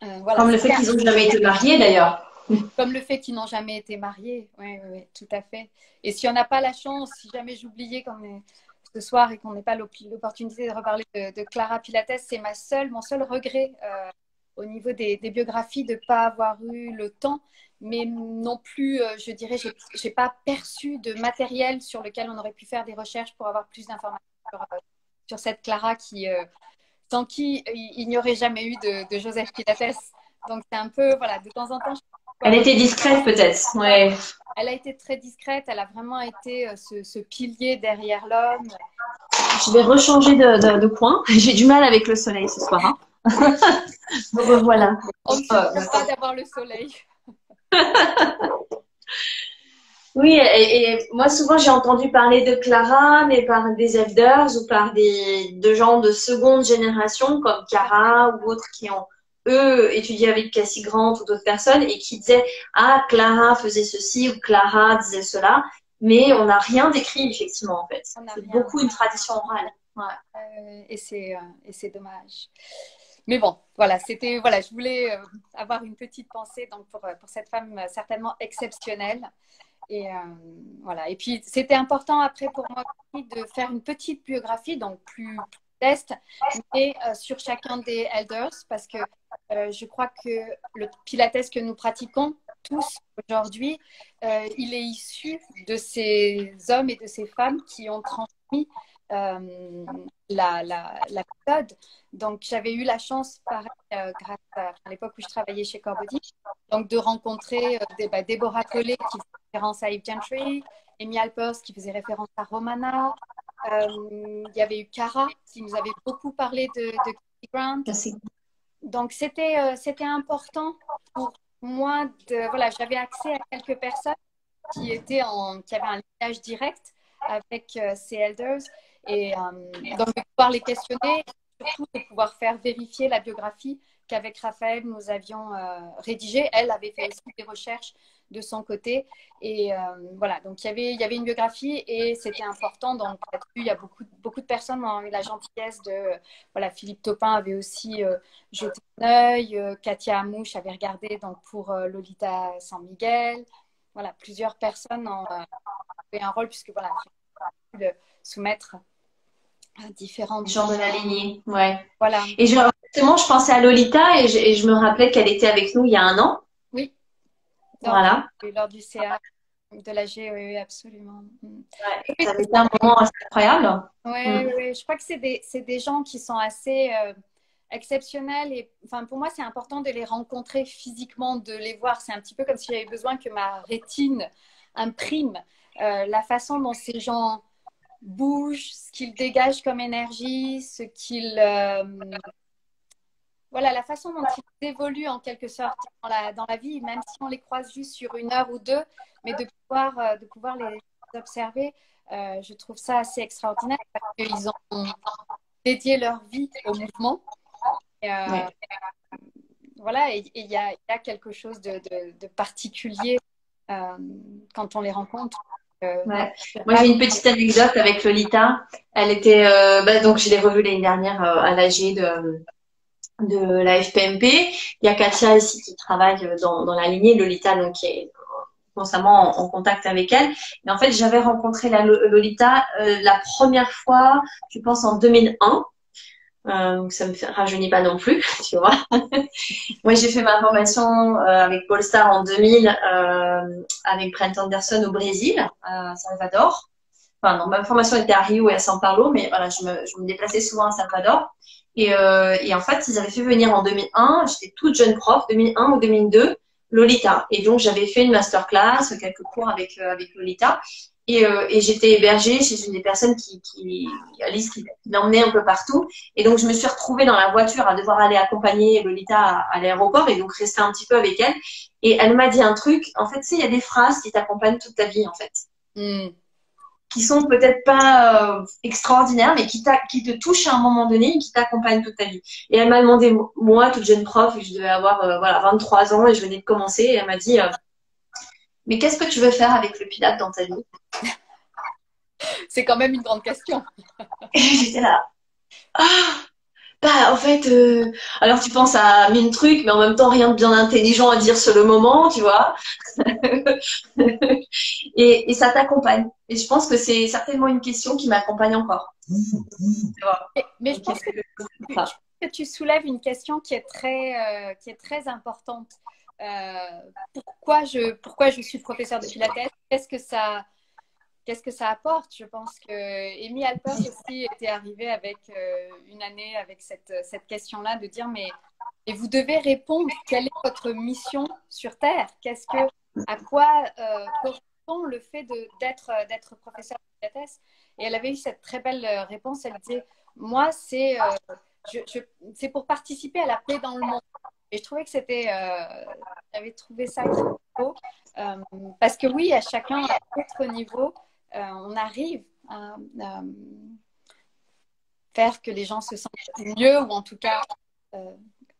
voilà. Comme le fait qu'ils n'ont jamais été mariés d'ailleurs. Comme le fait qu'ils n'ont jamais été mariés. Oui, oui, tout à fait. Et si on n'a pas la chance, si jamais j'oubliais qu'on ce soir et qu'on n'ait pas l'opportunité de reparler de, Clara Pilates, c'est ma seule, mon seul regret euh, au niveau des, biographies de ne pas avoir eu le temps, mais non plus, euh, je dirais, je n'ai pas perçu de matériel sur lequel on aurait pu faire des recherches pour avoir plus d'informations sur, euh, cette Clara qui, sans qui il n'y aurait jamais eu de, de Joseph Pilates. Donc c'est un peu, voilà, de temps en temps, elle était discrète peut-être, ouais. Elle a été très discrète, elle a vraiment été euh, ce, pilier derrière l'homme. Je vais rechanger de, coin. J'ai du mal avec le soleil ce soir. Hein. Me revoilà. On ne peut pas d'avoir le soleil. oui, et, moi souvent j'ai entendu parler de Clara, mais par des elders ou par des de gens de seconde génération comme Cara ou autres qui ont eux étudiaient avec Cassie Grant ou d'autres personnes et qui disaient ah Clara faisait ceci ou Clara disait cela, mais on n'a rien d'écrit effectivement en fait. C'est beaucoup une tradition orale. Euh, et c'est et c'est dommage. Mais bon, voilà, c'était voilà, je voulais avoir une petite pensée donc pour, pour cette femme certainement exceptionnelle. Et voilà. Et puis c'était important après pour moi de faire une petite biographie, donc plus, test, mais euh, sur chacun des elders, parce que euh, je crois que le pilates que nous pratiquons tous aujourd'hui, euh, il est issu de ces hommes et de ces femmes qui ont transmis la, la, méthode. Donc, j'avais eu la chance, grâce à, l'époque où je travaillais chez Corbody, donc de rencontrer des, bah, Deborah Collet qui faisait référence à Eve Gentry, Amy Alpers qui faisait référence à Romana, euh, il y avait eu Cara qui nous avait beaucoup parlé de, de Grant. Donc c'était euh, c'était important pour moi voilà j'avais accès à quelques personnes qui étaient en qui avaient un liage direct avec euh, ces elders et donc de pouvoir les questionner surtout de pouvoir faire vérifier la biographie qu'avec Raphaël nous avions rédigée. Elle avait fait aussi des recherches de son côté. Et euh, voilà, donc il y, avait, il y avait une biographie et c'était important. Donc il y a beaucoup, beaucoup de personnes ont eu la gentillesse de. Voilà, Philippe Topin avait aussi euh, jeté un œil, euh, Katia Amouche avait regardé donc, pour Lolita San Miguel. Voilà, plusieurs personnes ont fait un rôle puisque voilà, de soumettre à différentes gens de la lignée. Ouais. Voilà. Et je, justement, je pensais à Lolita et je, et je me rappelais qu'elle était avec nous il y a un an. Voilà. Lors du CA de la GEE, absolument. Ouais, ça avait été un moment assez incroyable. Oui, mm. ouais, je crois que c'est des, des, gens qui sont assez euh, exceptionnels. Et enfin, pour moi, c'est important de les rencontrer physiquement, de les voir. C'est un petit peu comme si j'avais besoin que ma rétine imprime euh, la façon dont ces gens bougent, ce qu'ils dégagent comme énergie, ce qu'ils. Euh, voilà, la façon dont ils évoluent en quelque sorte dans la, dans la vie, même si on les croise juste sur une heure ou deux, mais de pouvoir, euh, de pouvoir les observer, euh, je trouve ça assez extraordinaire parce qu'ils ont dédié leur vie au mouvement. Euh, voilà, et il y, y a, quelque chose de, de, particulier quand on les rencontre. Moi, j'ai une petite anecdote avec Lolita. Elle était, bah, donc je l'ai revue l'année dernière à l'AG de, de la FPMP. Il y a Katia ici qui travaille dans, dans la lignée, Lolita donc qui est constamment en, contact avec elle. Mais en fait, j'avais rencontré la Lolita euh, la première fois, je pense en 2001. Euh, donc ça me rajeunit pas non plus, tu vois. Moi, j'ai fait ma formation euh, avec Polestar en 2000 euh, avec Brent Anderson au Brésil, à Salvador. Enfin, non, ma formation était à Rio et à São Paulo, mais voilà, je me, je me déplaçais souvent à Salvador. Et, euh, et, en fait, ils avaient fait venir en 2001, j'étais toute jeune prof, 2001 ou 2002, Lolita. Et donc, j'avais fait une masterclass, quelques cours avec, euh, avec Lolita. Et, euh, et j'étais hébergée chez une des personnes qui, qui Alice, qui l'emmenait un peu partout. Et donc, je me suis retrouvée dans la voiture à devoir aller accompagner Lolita à, l'aéroport et donc rester un petit peu avec elle. Et elle m'a dit un truc. En fait, tu sais, il y a des phrases qui t'accompagnent toute ta vie, en fait. Hmm qui sont peut-être pas euh, extraordinaires, mais qui, qui te touchent à un moment donné et qui t'accompagnent toute ta vie. Et elle m'a demandé, moi, toute jeune prof, je devais avoir euh, voilà 23 ans et je venais de commencer, et elle m'a dit, euh, mais qu'est-ce que tu veux faire avec le pilate dans ta vie? C'est quand même une grande question. et j'étais là, ah bah, en fait, euh, alors tu penses à mille trucs, mais en même temps, rien de bien intelligent à dire sur le moment, tu vois. et, ça t'accompagne. Et je pense que c'est certainement une question qui m'accompagne encore. Mais, je pense que, tu soulèves une question qui est très, euh, qui est très importante. Euh, pourquoi, je, pourquoi je suis professeur de Pilates Qu'est-ce que ça qu'est-ce que ça apporte? Je pense que Amy Alpers aussi était arrivée avec euh, une année avec cette, cette question-là de dire mais et vous devez répondre quelle est votre mission sur Terre? Qu'est-ce que à quoi euh, correspond le fait d'être d'être professeur de Pilates Et elle avait eu cette très belle euh, réponse. Elle disait moi c'est c'est pour participer à la paix dans le monde. Et je trouvais que c'était, j'avais trouvé ça beau. parce que oui, à chacun à notre niveau, euh, on arrive à, faire que les gens se sentent mieux ou en tout cas euh,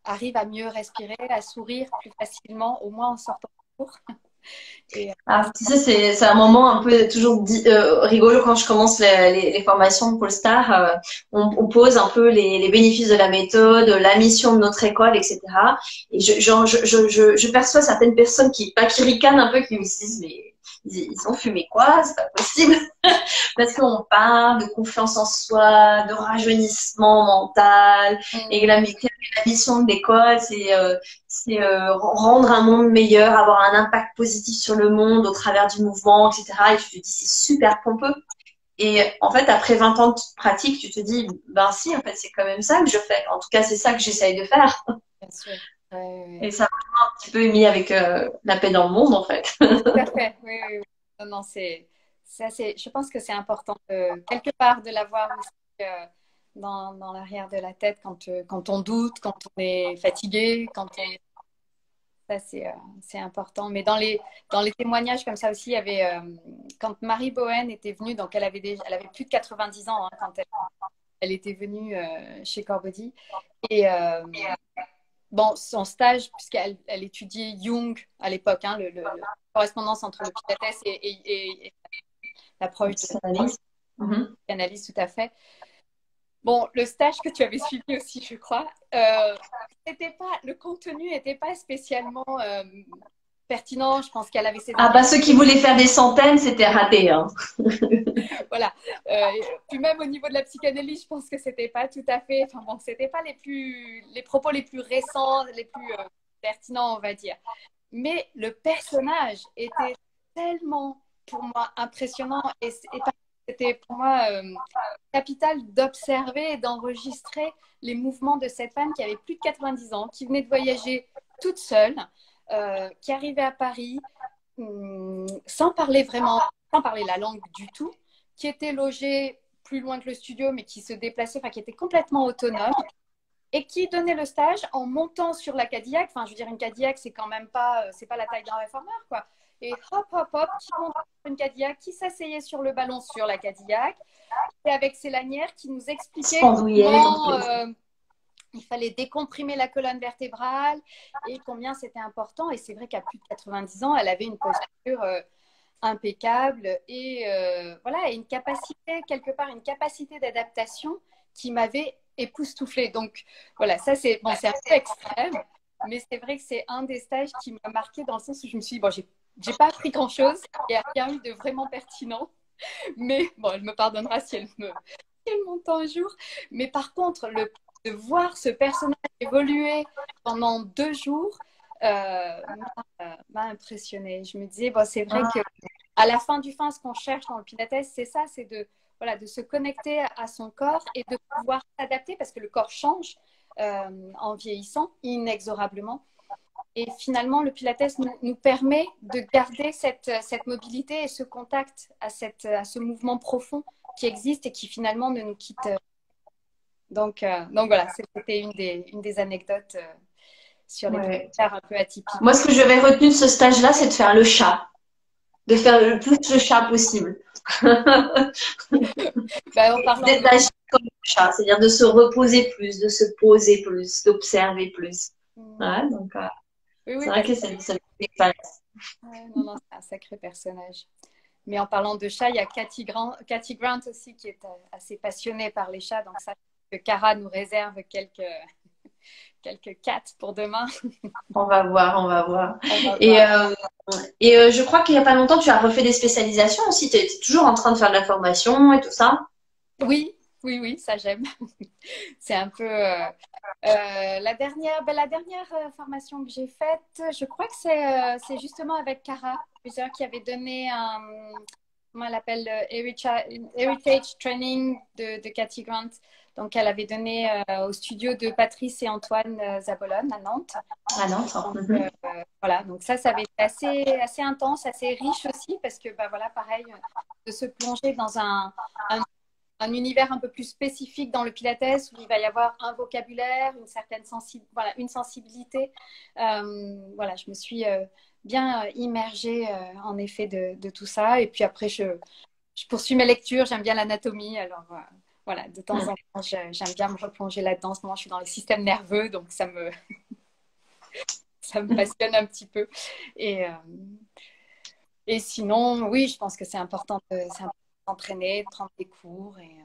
arrive à mieux respirer, à sourire plus facilement, au moins en sortant de cours. Ah, c'est un moment un peu toujours euh, rigolo quand je commence les, formations de Polestar. Euh, on, pose un peu les, bénéfices de la méthode, la mission de notre école, etc. Et je perçois certaines personnes qui, pas qui ricanent un peu, qui me disent, mais ils, ont fumé quoi? C'est pas possible. Parce qu'on parle de confiance en soi, de rajeunissement mental, mm. et la, mission de l'école, c'est euh, euh, rendre un monde meilleur, avoir un impact positif sur le monde au travers du mouvement, etc. Et tu te dis, c'est super pompeux. Et en fait, après 20 ans de pratique, tu te dis, ben si, en fait, c'est quand même ça que je fais. En tout cas, c'est ça que j'essaye de faire. Bien sûr. Et ça m'a un petit peu mis avec euh, la paix dans le monde, en fait. Tout à fait, oui, oui. Non, non c'est, c'est, je pense que c'est important, quelque part, de l'avoir aussi euh, dans, dans l'arrière de la tête quand, euh, quand on doute, quand on est fatigué, quand on... Ça, c'est, c'est important. Mais dans les, dans les témoignages comme ça aussi, il y avait... quand Marie Bohen était venue, donc elle avait, déjà, elle avait plus de 90 ans hein, quand elle, elle était venue chez Corbody. Et bon, son stage, puisqu'elle elle étudiait Jung à l'époque, hein, le, la correspondance entre le Pilates et, l'approche de l'analyse. Analyse, tout à fait. Bon, le stage que tu avais suivi aussi, je crois, euh, pas, le contenu n'était pas spécialement euh, pertinent. Je pense qu'elle avait ses. Ah, bah, ceux qui voulaient faire des centaines, c'était raté. Hein. voilà. Euh, puis même au niveau de la psychanalyse, je pense que c'était pas tout à fait. Enfin bon, c'était pas les plus, les propos les plus récents, les plus euh, pertinents, on va dire. Mais le personnage était tellement pour moi impressionnant et, c'était pour moi euh, capital d'observer et d'enregistrer les mouvements de cette femme qui avait plus de 90 ans, qui venait de voyager toute seule, euh, qui arrivait à Paris hum, sans parler vraiment, sans parler la langue du tout, qui était logée plus loin que le studio, mais qui se déplaçait, enfin qui était complètement autonome et qui donnait le stage en montant sur la Cadillac. Enfin, je veux dire, une Cadillac, c'est quand même pas, euh, c'est pas la taille d'un réformeur, quoi. Et hop, hop, hop, qui montait sur une Cadillac, qui s'asseyait sur le ballon sur la Cadillac, et avec ses lanières, qui nous expliquait comment, il fallait décomprimer la colonne vertébrale et combien c'était important. Et c'est vrai qu'à plus de 90 ans, elle avait une posture euh, impeccable et euh, voilà, et une capacité, quelque part, une capacité d'adaptation qui m'avait époustouflée. Donc voilà, ça c'est bon, un peu extrême, mais c'est vrai que c'est un des stages qui m'a marqué dans le sens où je me suis dit, bon, j'ai, pas appris grand chose, il n'y a rien eu de vraiment pertinent, mais bon, elle me pardonnera si elle me, m'entend un jour. Mais par contre, le de voir ce personnage évoluer pendant deux jours euh, m'a impressionné. Je me disais, bon, c'est vrai que à la fin du fin, ce qu'on cherche dans le Pilates, c'est ça, c'est de, voilà, de se connecter à son corps et de pouvoir s'adapter parce que le corps change euh, en vieillissant inexorablement. Et finalement, le Pilates nous, nous, permet de garder cette, cette mobilité et ce contact à, cette, à ce mouvement profond qui existe et qui finalement ne nous quitte donc, euh, donc voilà, c'était une des, une des anecdotes euh, sur les ouais. un peu atypiques. Moi, ce que j'avais retenu de ce stage-là, c'est de faire le chat. De faire le plus de chat possible. bah, D'agir comme le chat, c'est-à-dire de se reposer plus, de se poser plus, d'observer plus. Mm. Ouais, donc, euh, oui, oui, c'est vrai que c'est une expérience. Non, non, c'est un sacré personnage. Mais en parlant de chat, il y a Cathy Grant, Cathy Grant aussi qui est assez passionnée par les chats. Donc ça, que Cara nous réserve quelques, quelques quatre pour demain. on va voir, on va voir. et, euh, et euh, je crois qu'il n'y a pas longtemps, tu as refait des spécialisations aussi. Tu es, toujours en train de faire de la formation et tout ça Oui, oui, oui, ça j'aime. C'est un peu. Euh, la dernière, ben, la dernière formation que j'ai faite, je crois que c'est justement avec Cara, plusieurs qui avait donné un. Comment elle appelle Heritage Training de, de Cathy Grant. Donc, elle avait donné euh, au studio de Patrice et Antoine euh, Zabolone à Nantes. À Nantes. Donc, mhm. euh, voilà, donc ça, ça avait été assez, assez intense, assez riche aussi, parce que, bah, voilà, pareil, de se plonger dans un, un, univers un peu plus spécifique dans le Pilates, où il va y avoir un vocabulaire, une certaine voilà, une sensibilité. voilà, je me suis bien immergée, en effet, de, de, tout ça. Et puis après, je, je poursuis mes lectures, j'aime bien l'anatomie, alors voilà, de temps en temps, j'aime bien me replonger là-dedans. Moi, je suis dans le système nerveux, donc ça me, ça me passionne un petit peu. Et, et sinon, oui, je pense que c'est important de s'entraîner, de prendre des cours. Et,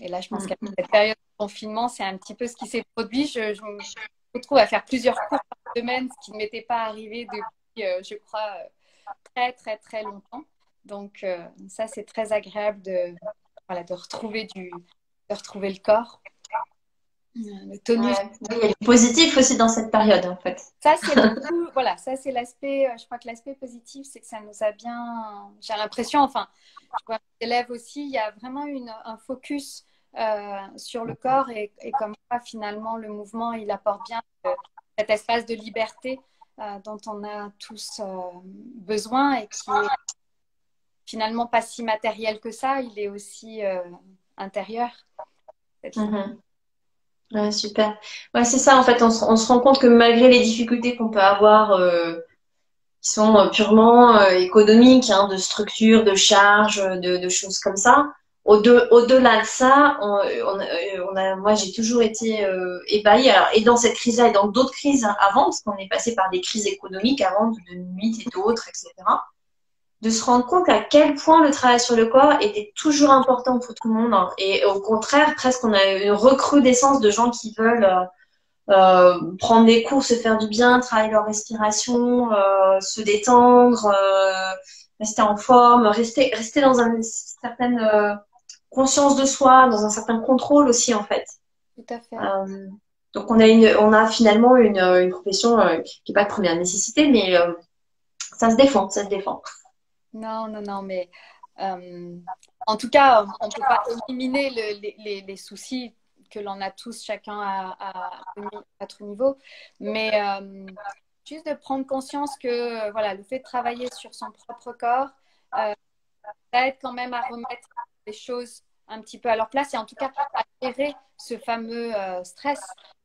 et là, je pense mm. qu'à cette période de confinement, c'est un petit peu ce qui s'est produit. Je, je, me retrouve à faire plusieurs cours par semaine, ce qui ne m'était pas arrivé depuis, euh, je crois, euh, très, très, très longtemps. Donc, euh, ça, c'est très agréable de, voilà, de, retrouver du, de retrouver le corps. Le tonus. il y a du positif aussi dans cette période, en fait. Ça, c'est voilà, ça, c'est l'aspect, je crois que l'aspect positif, c'est que ça nous a bien, j'ai l'impression, enfin, je vois élèves aussi, il y a vraiment une, un focus euh, sur le corps et, comme ça, finalement, le mouvement, il apporte bien euh, cet espace de liberté euh, dont on a tous besoin et qui est finalement pas si matériel que ça, il est aussi intérieur. Mhm. super. Ouais, c'est ça, en fait, on se, rend compte que malgré les difficultés qu'on peut avoir, qui sont purement économiques, hein, de structure, de charge, de, choses comme ça, au-delà de ça, moi j'ai toujours été euh, ébahie. Alors, et dans cette crise-là et dans d'autres crises avant, parce qu'on est passé par des crises économiques avant, de 2008 et d'autres, etc. De se rendre compte à quel point le travail sur le corps était toujours important pour tout le monde. Hein. Et au contraire, presque on a une recrudescence de gens qui veulent euh, euh, prendre des cours, se faire du bien, travailler leur respiration, euh, se détendre, euh, rester en forme, rester, rester dans une certaine conscience de soi, dans un certain contrôle aussi en fait. Tout à fait. Euh, donc on a une, on a finalement une, une profession euh, qui n'est pas de première nécessité, mais euh, ça se défend, ça se défend. Non, non, non, mais en tout cas, on ne peut pas éliminer les, les, les, soucis que l'on a tous, chacun à, notre niveau, mais juste de prendre conscience que voilà, le fait de travailler sur son propre corps, ça aide quand même à remettre les choses un petit peu à leur place et en tout cas à gérer ce fameux euh, stress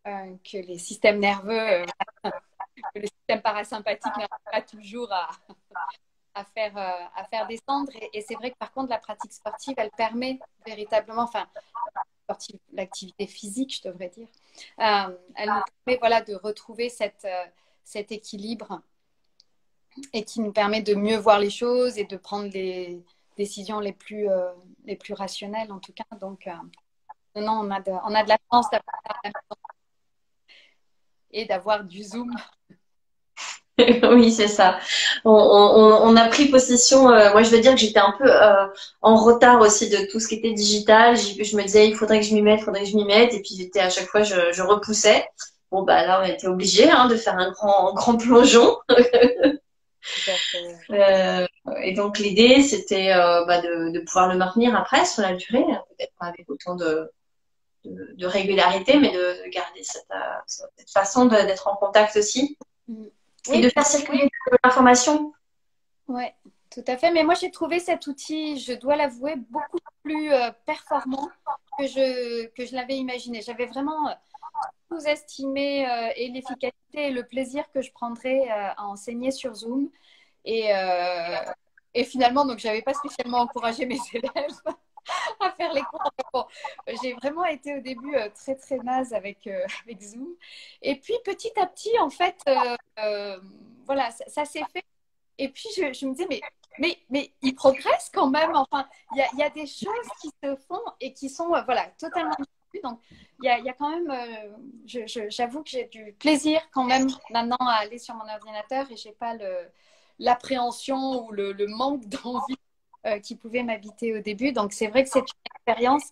euh, que les systèmes nerveux, euh, que le système parasympathique n'a pas toujours à, à, faire, à faire descendre. Et, c'est vrai que par contre, la pratique sportive, elle permet véritablement, enfin, l'activité physique, je devrais dire, elle nous permet voilà, de retrouver cette, cet équilibre et qui nous permet de mieux voir les choses et de prendre les décisions les plus, euh, les plus rationnelles en tout cas. Donc, euh, non, on a de, on a de la chance d'avoir et d'avoir du Zoom. oui, c'est ça. On, on, a pris possession. Euh, moi, je veux dire que j'étais un peu en retard aussi de tout ce qui était digital. Je, me disais, il faudrait que je m'y mette, il faudrait que je m'y mette. Et puis, j'étais à chaque fois, je, je repoussais. Bon, bah là, on était obligé hein, de faire un grand, un grand plongeon. Euh, et donc l'idée, c'était euh, bah, de, pouvoir le maintenir après sur la durée, hein, peut-être pas avec autant de, de, régularité, mais de, garder cette, euh, cette façon d'être en contact aussi. Mm. Et de faire circuler l'information. Oui, tout à fait. Mais moi, j'ai trouvé cet outil, je dois l'avouer, beaucoup plus performant que je, que je l'avais imaginé. J'avais vraiment sous-estimer euh, et l'efficacité et le plaisir que je prendrais euh, à enseigner sur Zoom. Et, euh, et finalement, donc, je n'avais pas spécialement encouragé mes élèves à faire les cours. j'ai vraiment été au début très, très naze avec, avec Zoom. Et puis, petit à petit, en fait, voilà, ça, s'est fait. Et puis, je, me disais, mais mais, mais ils progressent quand même. Enfin, il y a, des choses qui se font et qui sont voilà, totalement donc, il y a, y a, quand même, euh, j'avoue que j'ai du plaisir quand même maintenant à aller sur mon ordinateur et j'ai pas l'appréhension ou le, manque d'envie euh, qui pouvait m'habiter au début. Donc, c'est vrai que c'est une expérience.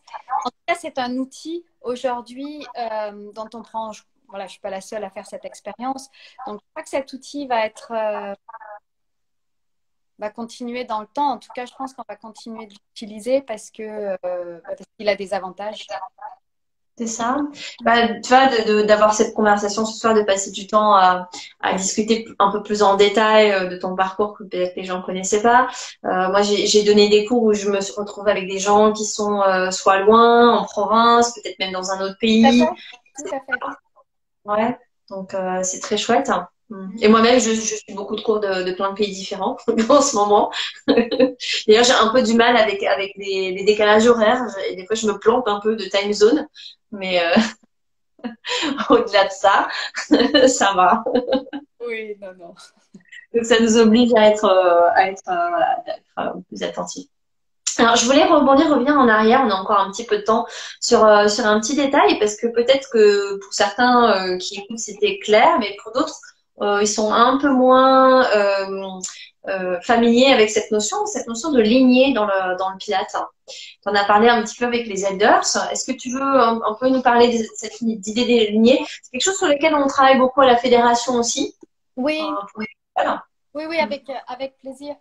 En tout cas, c'est un outil aujourd'hui euh, dont on prend. voilà, je suis pas la seule à faire cette expérience. Donc, je crois que cet outil va être va continuer dans le temps. En tout cas, je pense qu'on va continuer de l'utiliser parce que parce qu'il a des avantages. C'est ça. Bah, tu vois, d'avoir cette conversation ce soir, de passer du temps à, à, discuter un peu plus en détail euh, de ton parcours que peut-être les gens connaissaient pas. Euh, moi, j'ai donné des cours où je me retrouve avec des gens qui sont euh, soit loin, en province, peut-être même dans un autre pays. Tout à fait. Ouais, donc euh, c'est très chouette. Et moi-même, je, je, suis beaucoup de cours de, de, plein de pays différents en ce moment. D'ailleurs, j'ai un peu du mal avec, avec les, les, décalages horaires. Et des fois, je me plante un peu de time zone. Mais euh, au-delà de ça, ça va. Oui, non, non. Donc, ça nous oblige à être, euh, à être, euh, voilà, à être plus attentifs. Alors, je voulais rebondir, revenir en arrière. On a encore un petit peu de temps sur, sur un petit détail parce que peut-être que pour certains qui écoutent, c'était clair, mais pour d'autres, euh, ils sont un peu moins euh, euh, familiers avec cette notion, cette notion de lignée dans le, dans le Pilate. Tu en as parlé un petit peu avec les elders. Est-ce que tu veux un, peu nous parler de cette idée des lignées? C'est quelque chose sur lequel on travaille beaucoup à la fédération aussi. Oui. Oui, oui, avec, avec plaisir.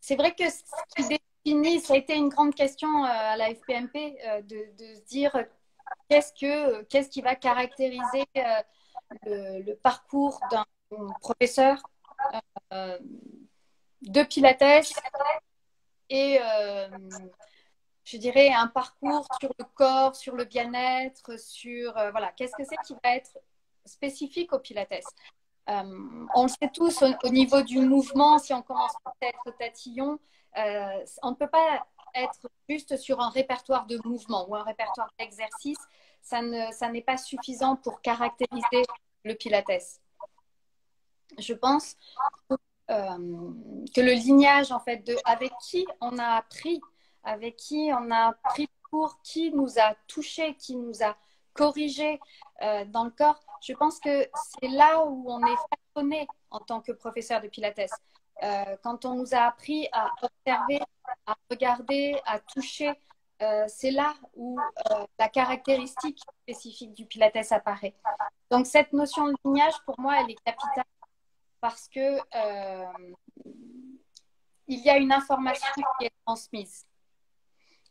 c'est vrai que ce qui définit, ça a été une grande question à la FPMP de, de se dire qu'est-ce que qu'est-ce qui va caractériser le, parcours d'un professeur euh, de Pilates et euh, je dirais un parcours sur le corps, sur le bien-être, sur euh, voilà, qu'est-ce que c'est qui va être spécifique au Pilates? on le sait tous au, niveau du mouvement, si on commence à être tatillon, on ne peut pas être juste sur un répertoire de mouvement ou un répertoire d'exercice ça n'est pas suffisant pour caractériser le Pilates. Je pense euh, que le lignage, en fait, de avec qui on a appris, avec qui on a pris cours, qui nous a touché, qui nous a corrigé euh, dans le corps, je pense que c'est là où on est façonné en tant que professeur de Pilates. Euh, quand on nous a appris à observer, à regarder, à toucher, euh, c'est là où euh, la caractéristique spécifique du Pilates apparaît. Donc cette notion de lignage, pour moi, elle est capitale parce que il y a une information qui est transmise.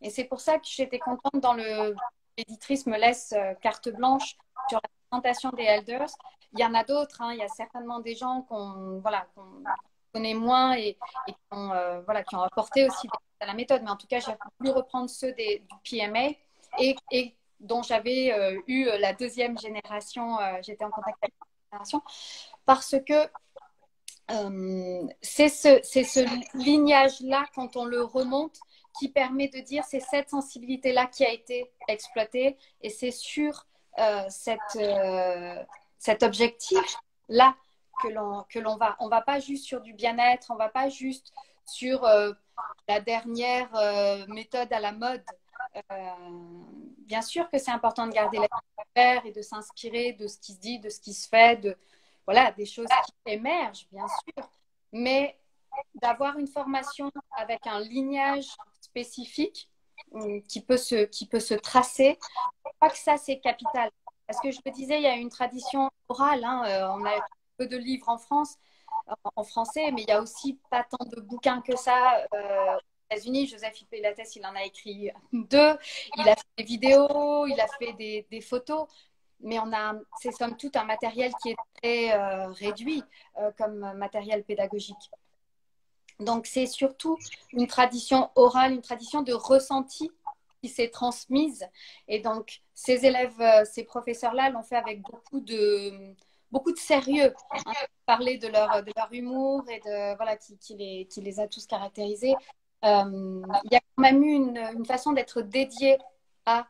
Et c'est pour ça que j'étais contente dans le l'éditrice me laisse carte blanche sur la présentation des elders. Il y en a d'autres, hein. il y a certainement des gens qu'on voilà, moins et, qui, ont, voilà, qui ont apporté aussi à la méthode, mais en tout cas, j'ai voulu reprendre ceux des, du PMA et, dont j'avais euh, eu la deuxième génération, euh, j'étais en contact avec la génération, parce que euh, c'est ce, ce lignage-là, quand on le remonte, qui permet de dire c'est cette sensibilité-là qui a été exploitée et c'est sur cette, cet objectif-là que l'on, que l'on va. On va pas juste sur du bien-être, on va pas juste sur la dernière euh, méthode à la mode. Euh, bien sûr que c'est important de garder la et de s'inspirer de ce qui se dit, de ce qui se fait, de voilà des choses qui émergent, bien sûr, mais d'avoir une formation avec un lignage spécifique euh, qui peut se, qui peut se tracer, je crois que ça, c'est capital. Parce que je le disais, il y a une tradition orale. Hein, on a peu de livres en France, en français, mais il y a aussi pas tant de bouquins que ça. Euh, aux États-Unis, Joseph Pilates, il en a écrit deux. Il a fait des vidéos, il a fait des, photos, mais on a, c'est somme toute un matériel qui est très euh, réduit euh, comme matériel pédagogique. Donc c'est surtout une tradition orale, une tradition de ressenti qui s'est transmise. Et donc ces élèves, ces professeurs-là l'ont fait avec beaucoup de beaucoup de sérieux. Hein, parler de leur, de leur humour et de, voilà, qui, les, qui les a tous caractérisés. Euh, il y a quand même eu une, une façon d'être dédié à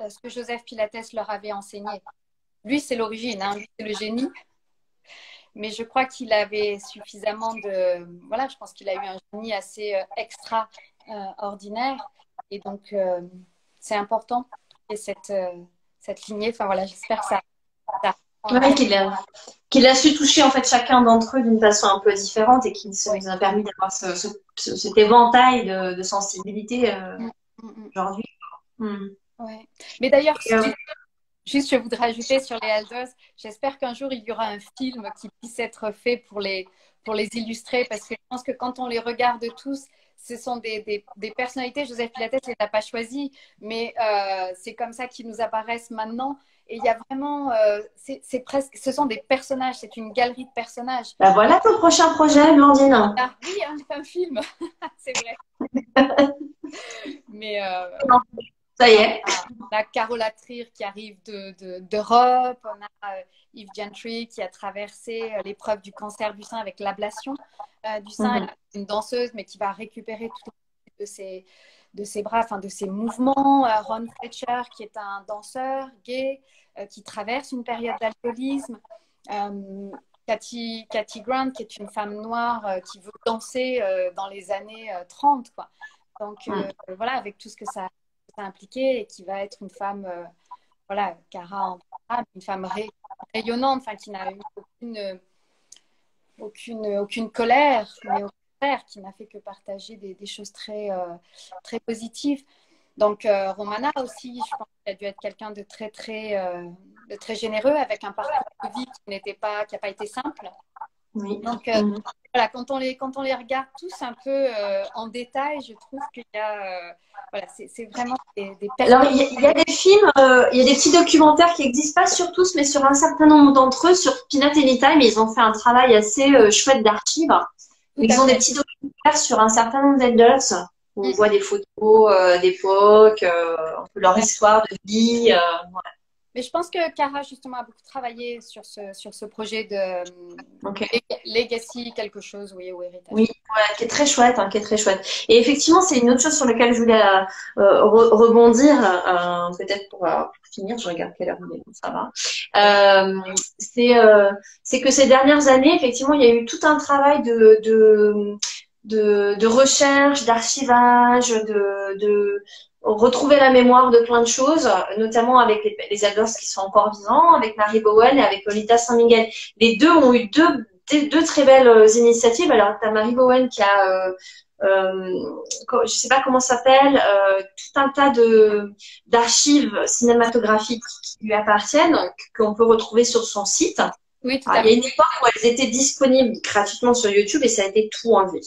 euh, ce que Joseph Pilates leur avait enseigné. Lui, c'est l'origine, hein, c'est le génie. Mais je crois qu'il avait suffisamment de. Voilà, je pense qu'il a eu un génie assez euh, extraordinaire. et donc, c'est important. Et cette, cette lignée, enfin voilà, j'espère que ça qu'il a, qu'il a su toucher en fait chacun d'entre eux d'une façon un peu différente et qui nous a permis d'avoir ce, cet éventail de, de sensibilité euh, mm, mm, mm. aujourd'hui. Ouais. Mais d'ailleurs, euh, juste je voudrais ajouter sur les elders, j'espère qu'un jour il y aura un film qui puisse être fait pour les, pour les illustrer parce que je pense que quand on les regarde tous, ce sont des, des, des personnalités. Joseph Pilates ne les a pas choisis, mais euh, c'est comme ça qu'ils nous apparaissent maintenant. Et il y a vraiment, euh, c'est presque, ce sont des personnages, c'est une galerie de personnages. Bah voilà ton prochain projet, Blandine. Ah, oui, un, un film, c'est vrai. Mais euh, Ça y est. On a Carola Trier qui arrive d'Europe. De, on a euh, Yves Gentry qui a traversé euh, l'épreuve du cancer du sein avec l'ablation euh, du sein. Mhm. Une danseuse, mais qui va récupérer tout de ses, de ses bras, enfin de ses mouvements. Ron Fletcher qui est un danseur gay qui traverse une période d'alcoolisme. Cathy, Cathy, Grant, qui est une femme noire qui veut danser dans les années 30. Quoi. Donc voilà, avec tout ce que ça, impliquée et qui va être une femme, euh, voilà, Cara, une femme rayonnante, enfin, qui n'a eu aucune, aucune, aucune colère, mais au contraire, qui n'a fait que partager des, des choses très, euh, très positives. Donc, euh, Romana aussi, je pense qu'elle a dû être quelqu'un de très, très, de très généreux avec un parcours de vie qui n'était pas, qui n'a pas été simple. Oui. Donc, mhm. Voilà, quand on, les, quand on les regarde tous un peu en détail, je trouve qu'il y a voilà, c'est vraiment des, des Alors, il y, a des films, euh, il y a des petits documentaires qui n'existent pas sur tous, mais sur un certain nombre d'entre eux, sur Peanut Anytime, ils ont fait un travail assez euh, chouette d'archives. Ils ont des petits documentaires sur un certain nombre d'adultes. On mm. voit des photos euh, d'époque, leur histoire de vie. Mais je pense que Cara, justement, a beaucoup travaillé sur ce, sur ce projet de legacy, quelque chose, oui, ou héritage. Oui, qui est très chouette, hein, qui est très chouette. Et effectivement, c'est une autre chose sur laquelle je voulais euh, rebondir, euh, peut-être pour, euh, finir, je regarde quelle heure il est, ça va. c'est que ces dernières années, effectivement, il y a eu tout un travail de, de de, de recherche, d'archivage, de, de, retrouver la mémoire de plein de choses, notamment avec les, les qui sont encore vivants, avec Marie Bowen et avec Lolita Saint-Miguel. Les deux ont eu deux, deux, très belles euh, initiatives. Alors, tu as Marie Bowen qui a, euh, euh, je sais pas comment ça s'appelle, euh, tout un tas de d'archives cinématographiques qui lui appartiennent, qu'on peut retrouver sur son site. Oui, tout à Il y a une époque où elles étaient disponibles gratuitement sur YouTube et ça a été tout enlevé.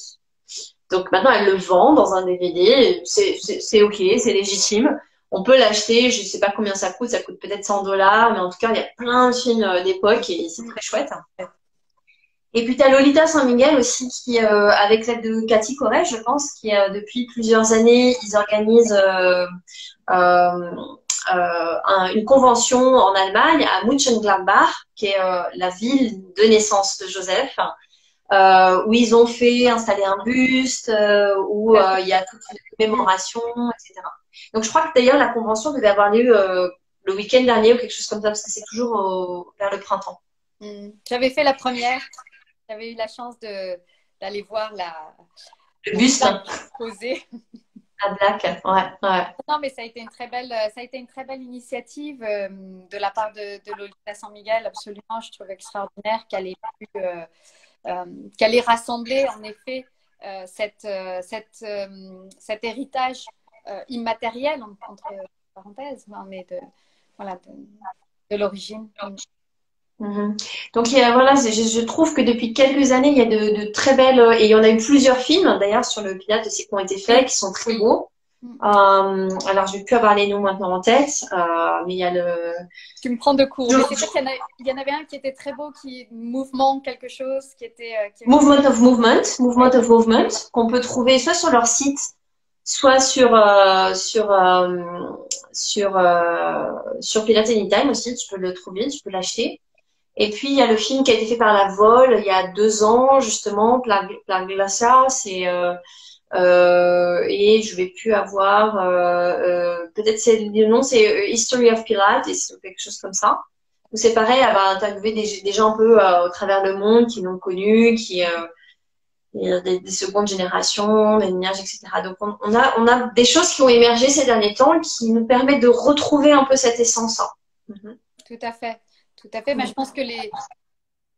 Donc maintenant, elle le vend dans un DVD. C'est OK, c'est légitime. On peut l'acheter. Je ne sais pas combien ça coûte. Ça coûte peut-être 100 dollars. Mais en tout cas, il y a plein de films euh, d'époque et c'est très chouette. Et puis, tu as Lolita Saint-Miguel aussi, qui, euh, avec l'aide de Cathy Corret, je pense, qui, euh, depuis plusieurs années, ils organisent une convention en Allemagne, à Mönchengladbach, qui est la ville de naissance de Joseph. Euh, où ils ont fait installer un buste, euh, où euh, il y a toute une commémoration, etc. Donc je crois que d'ailleurs la convention devait avoir lieu le week-end dernier ou quelque chose comme ça, parce que c'est toujours vers le printemps. Hmm. J'avais fait la première, j'avais eu la chance d'aller voir la, le buste posé. La black, ouais, ouais. Non, mais ça a été une très belle, ça a été une très belle initiative de la part de, de Lolita San Miguel, absolument. Je trouve extraordinaire qu'elle ait pu euh, qu'elle ait rassemblé en effet euh, cette, euh, cette, cet héritage immatériel, entre parenthèses, hein, mais de, voilà, de, l'origine. Mhm. Donc voilà, je, je, trouve que depuis quelques années, il y a de, de, très belles, et il y en a eu plusieurs films d'ailleurs sur le pilote aussi qui ont été faits, qui sont très beaux. Euh, alors, je vais plus avoir les noms maintenant en tête, euh, mais il y a le. Tu me prends de court. Je... qu'il y, en avait un qui était très beau, qui mouvement quelque chose, qui était. Euh, movement of Movement, Movement of Movement, qu'on peut trouver soit sur leur site, soit sur sur sur sur Pilate Anytime aussi. Tu peux le trouver, tu peux l'acheter. Et puis il y a le film qui a été fait par la Vol il y a deux ans justement, Plague Glacia, c'est et je vais plus avoir euh, euh, peut-être c'est le nom c'est History of Pilates ou quelque chose comme ça où c'est pareil elle va interviewer des, gens un peu au travers le monde qui l'ont connu qui des, des, secondes générations, des linéages, etc. Donc on, a, on a des choses qui ont émergé ces derniers temps qui nous permettent de retrouver un peu cette essence. Mm-hmm. Tout à fait, tout à fait. Mais je pense que les,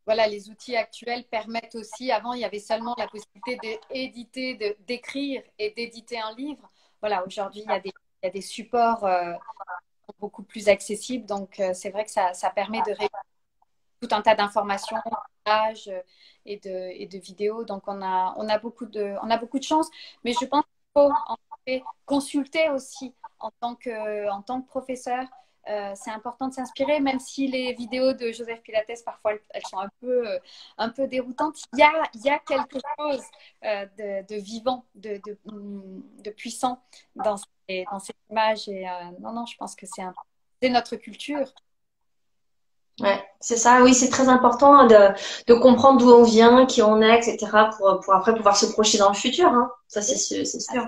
voilà, les outils actuels permettent aussi, avant il y avait seulement la possibilité d'éditer, d'écrire et d'éditer un livre. Voilà, aujourd'hui il, y a des supports euh, beaucoup plus accessibles, donc euh, c'est vrai que ça, permet de réunir tout un tas d'informations, d'images euh, et de, et de vidéos. Donc on a, beaucoup de, chance, mais je pense qu'il faut en fait, consulter aussi en tant que professeur. Euh, c'est important de s'inspirer, même si les vidéos de Joseph Pilates, parfois, elles, sont un peu, euh, un peu déroutantes. Il y a, il y a quelque chose euh, de, vivant, de, de, puissant dans, et dans ces images. Et non, non, je pense que c'est un... notre culture. Ouais, c'est ça, oui, c'est très important de, de comprendre d'où on vient, qui on est, etc., pour, pour après pouvoir se projeter dans le futur. Hein. Ça, c'est sûr.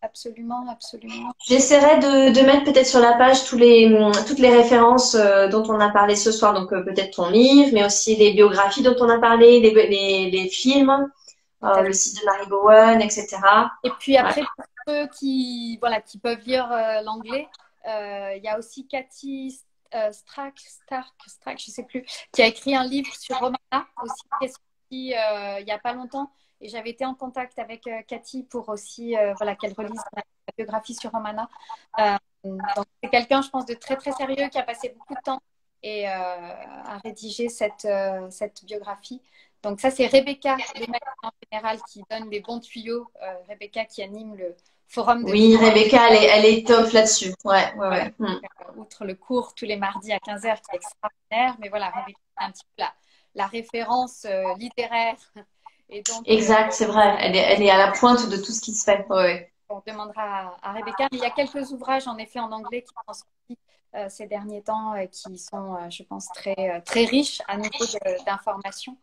Absolument, absolument. J'essaierai de, de mettre peut-être sur la page tous les, toutes les références euh, dont on a parlé ce soir, donc euh, peut-être ton livre, mais aussi les biographies dont on a parlé, les, les, les films, euh, le site de Marie Bowen, etc. Et puis après, pour ceux qui, voilà, qui peuvent lire l'anglais, il y a aussi Cathy euh, Stark, Stark, je sais plus, qui a écrit un livre sur Romana aussi, qui est sorti il n'y a pas longtemps. Et j'avais été en contact avec euh, Cathy pour aussi voilà, qu'elle relise la biographie sur Romana. c'est quelqu'un, je pense, de très très sérieux qui a passé beaucoup de temps et a rédigé cette, cette biographie. Donc ça, c'est Rebecca, en général, qui donne des bons tuyaux. Rebecca qui anime le, forum de Oui, Rebecca, elle est, elle est top là-dessus. Ouais, ouais, ouais. Hmm. Euh, outre le cours tous les mardis à 15h qui est extraordinaire, mais voilà, Rebecca est un petit peu la, la référence euh, littéraire. Et donc, exact, c'est vrai. Elle est, elle est à la pointe de tout ce qui se fait. Ouais. On demandera à, Rebecca. Mais il y a quelques ouvrages, en effet, en anglais qui sont sortis euh, ces derniers temps et qui sont, je pense, très, très riches à niveau d'informations.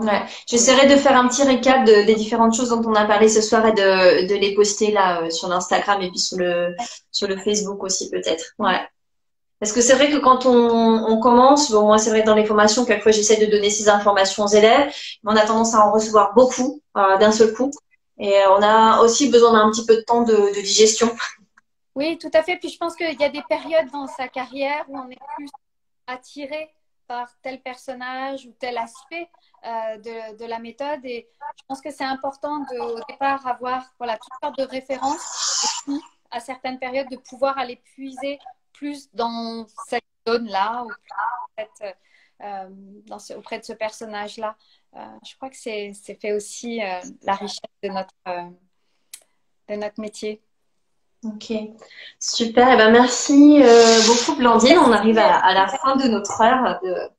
Ouais. J'essaierai de faire un petit récap des différentes choses dont on a parlé ce soir et de, de les poster là euh, sur l'Instagram et puis sur le, sur le Facebook aussi peut-être. Ouais. Parce que c'est vrai que quand on, commence, bon, moi c'est vrai dans les formations, quelquefois j'essaie de donner ces informations aux élèves, mais on a tendance à en recevoir beaucoup euh, d'un seul coup. Et euh, on a aussi besoin d'un petit peu de temps de, digestion. Oui, tout à fait. Puis je pense qu'il y a des périodes dans sa carrière où on est plus attiré par tel personnage ou tel aspect euh, de, de, la méthode. Et je pense que c'est important de, au départ, avoir voilà, toutes sortes de références et puis, à certaines périodes, de pouvoir aller puiser plus dans cette zone-là ou euh, dans ce, auprès de ce personnage-là. Euh, je crois que c'est fait aussi la richesse de notre, de notre métier. Ok, super. Eh ben, merci beaucoup, Blandine. On arrive à, à, la fin de notre heure de,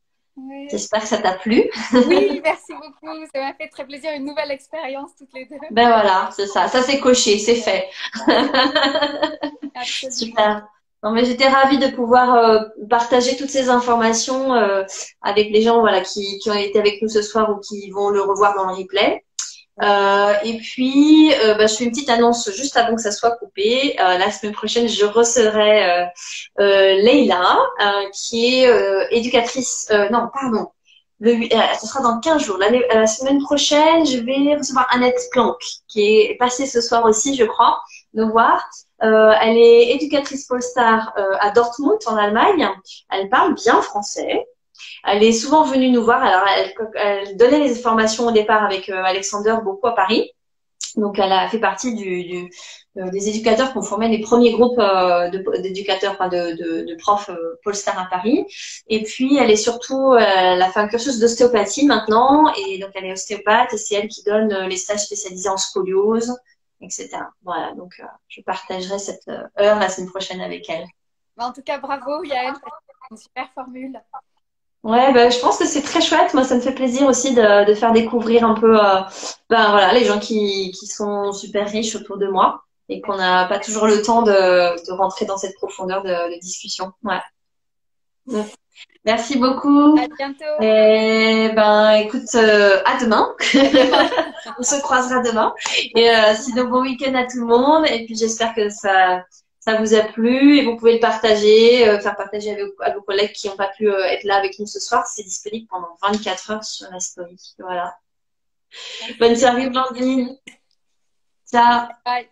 J'espère que ça t'a plu. oui, merci beaucoup. Ça m'a fait très plaisir. Une nouvelle expérience toutes les deux. Ben voilà, c'est ça. Ça c'est coché, c'est fait. Super. Non, mais j'étais ravie de pouvoir euh, partager toutes ces informations euh, avec les gens voilà, qui, qui ont été avec nous ce soir ou qui vont le revoir dans le replay. Euh, et puis, euh, bah, je fais une petite annonce juste avant que ça soit coupé. Euh, la semaine prochaine, je recevrai euh, Leïla, qui est éducatrice. non, pardon. Le, ce sera dans 15 jours. La, semaine prochaine, je vais recevoir Annette Planck, qui est passée ce soir aussi, je crois, nous voir. Elle est éducatrice Polestar à Dortmund, en Allemagne. Elle parle bien français. Elle est souvent venue nous voir. Alors, elle, donnait les formations au départ avec euh, Alexander beaucoup à Paris. Donc, elle a fait partie du, euh, des éducateurs qui ont formé les premiers groupes euh, d'éducateurs, enfin de, de, de, profs Polestar à Paris. Et puis, elle est surtout, elle a fait un cursus d'ostéopathie maintenant. Et donc, elle est ostéopathe et c'est elle qui donne les stages spécialisés en scoliose, etc. Voilà, donc je partagerai cette heure la semaine prochaine avec elle. Bah, en tout cas, bravo Yael, une super formule. Ouais, bah, je pense que c'est très chouette. Moi, ça me fait plaisir aussi de, de faire découvrir un peu euh, ben, voilà, les gens qui, qui sont super riches autour de moi et qu'on n'a pas toujours le temps de, de rentrer dans cette profondeur de, de discussion. Ouais. Merci beaucoup. À bientôt. Et ben, écoute, euh, à demain. On se croisera demain. Et euh, sinon, bon week-end à tout le monde. Et puis, j'espère que ça ça vous a plu et vous pouvez le partager, euh, faire partager avec, à vos collègues qui n'ont pas pu euh, être là avec nous ce soir. C'est disponible pendant 24 heures sur la story. Voilà. Bonne soirée, Blandine. Ciao. Bye.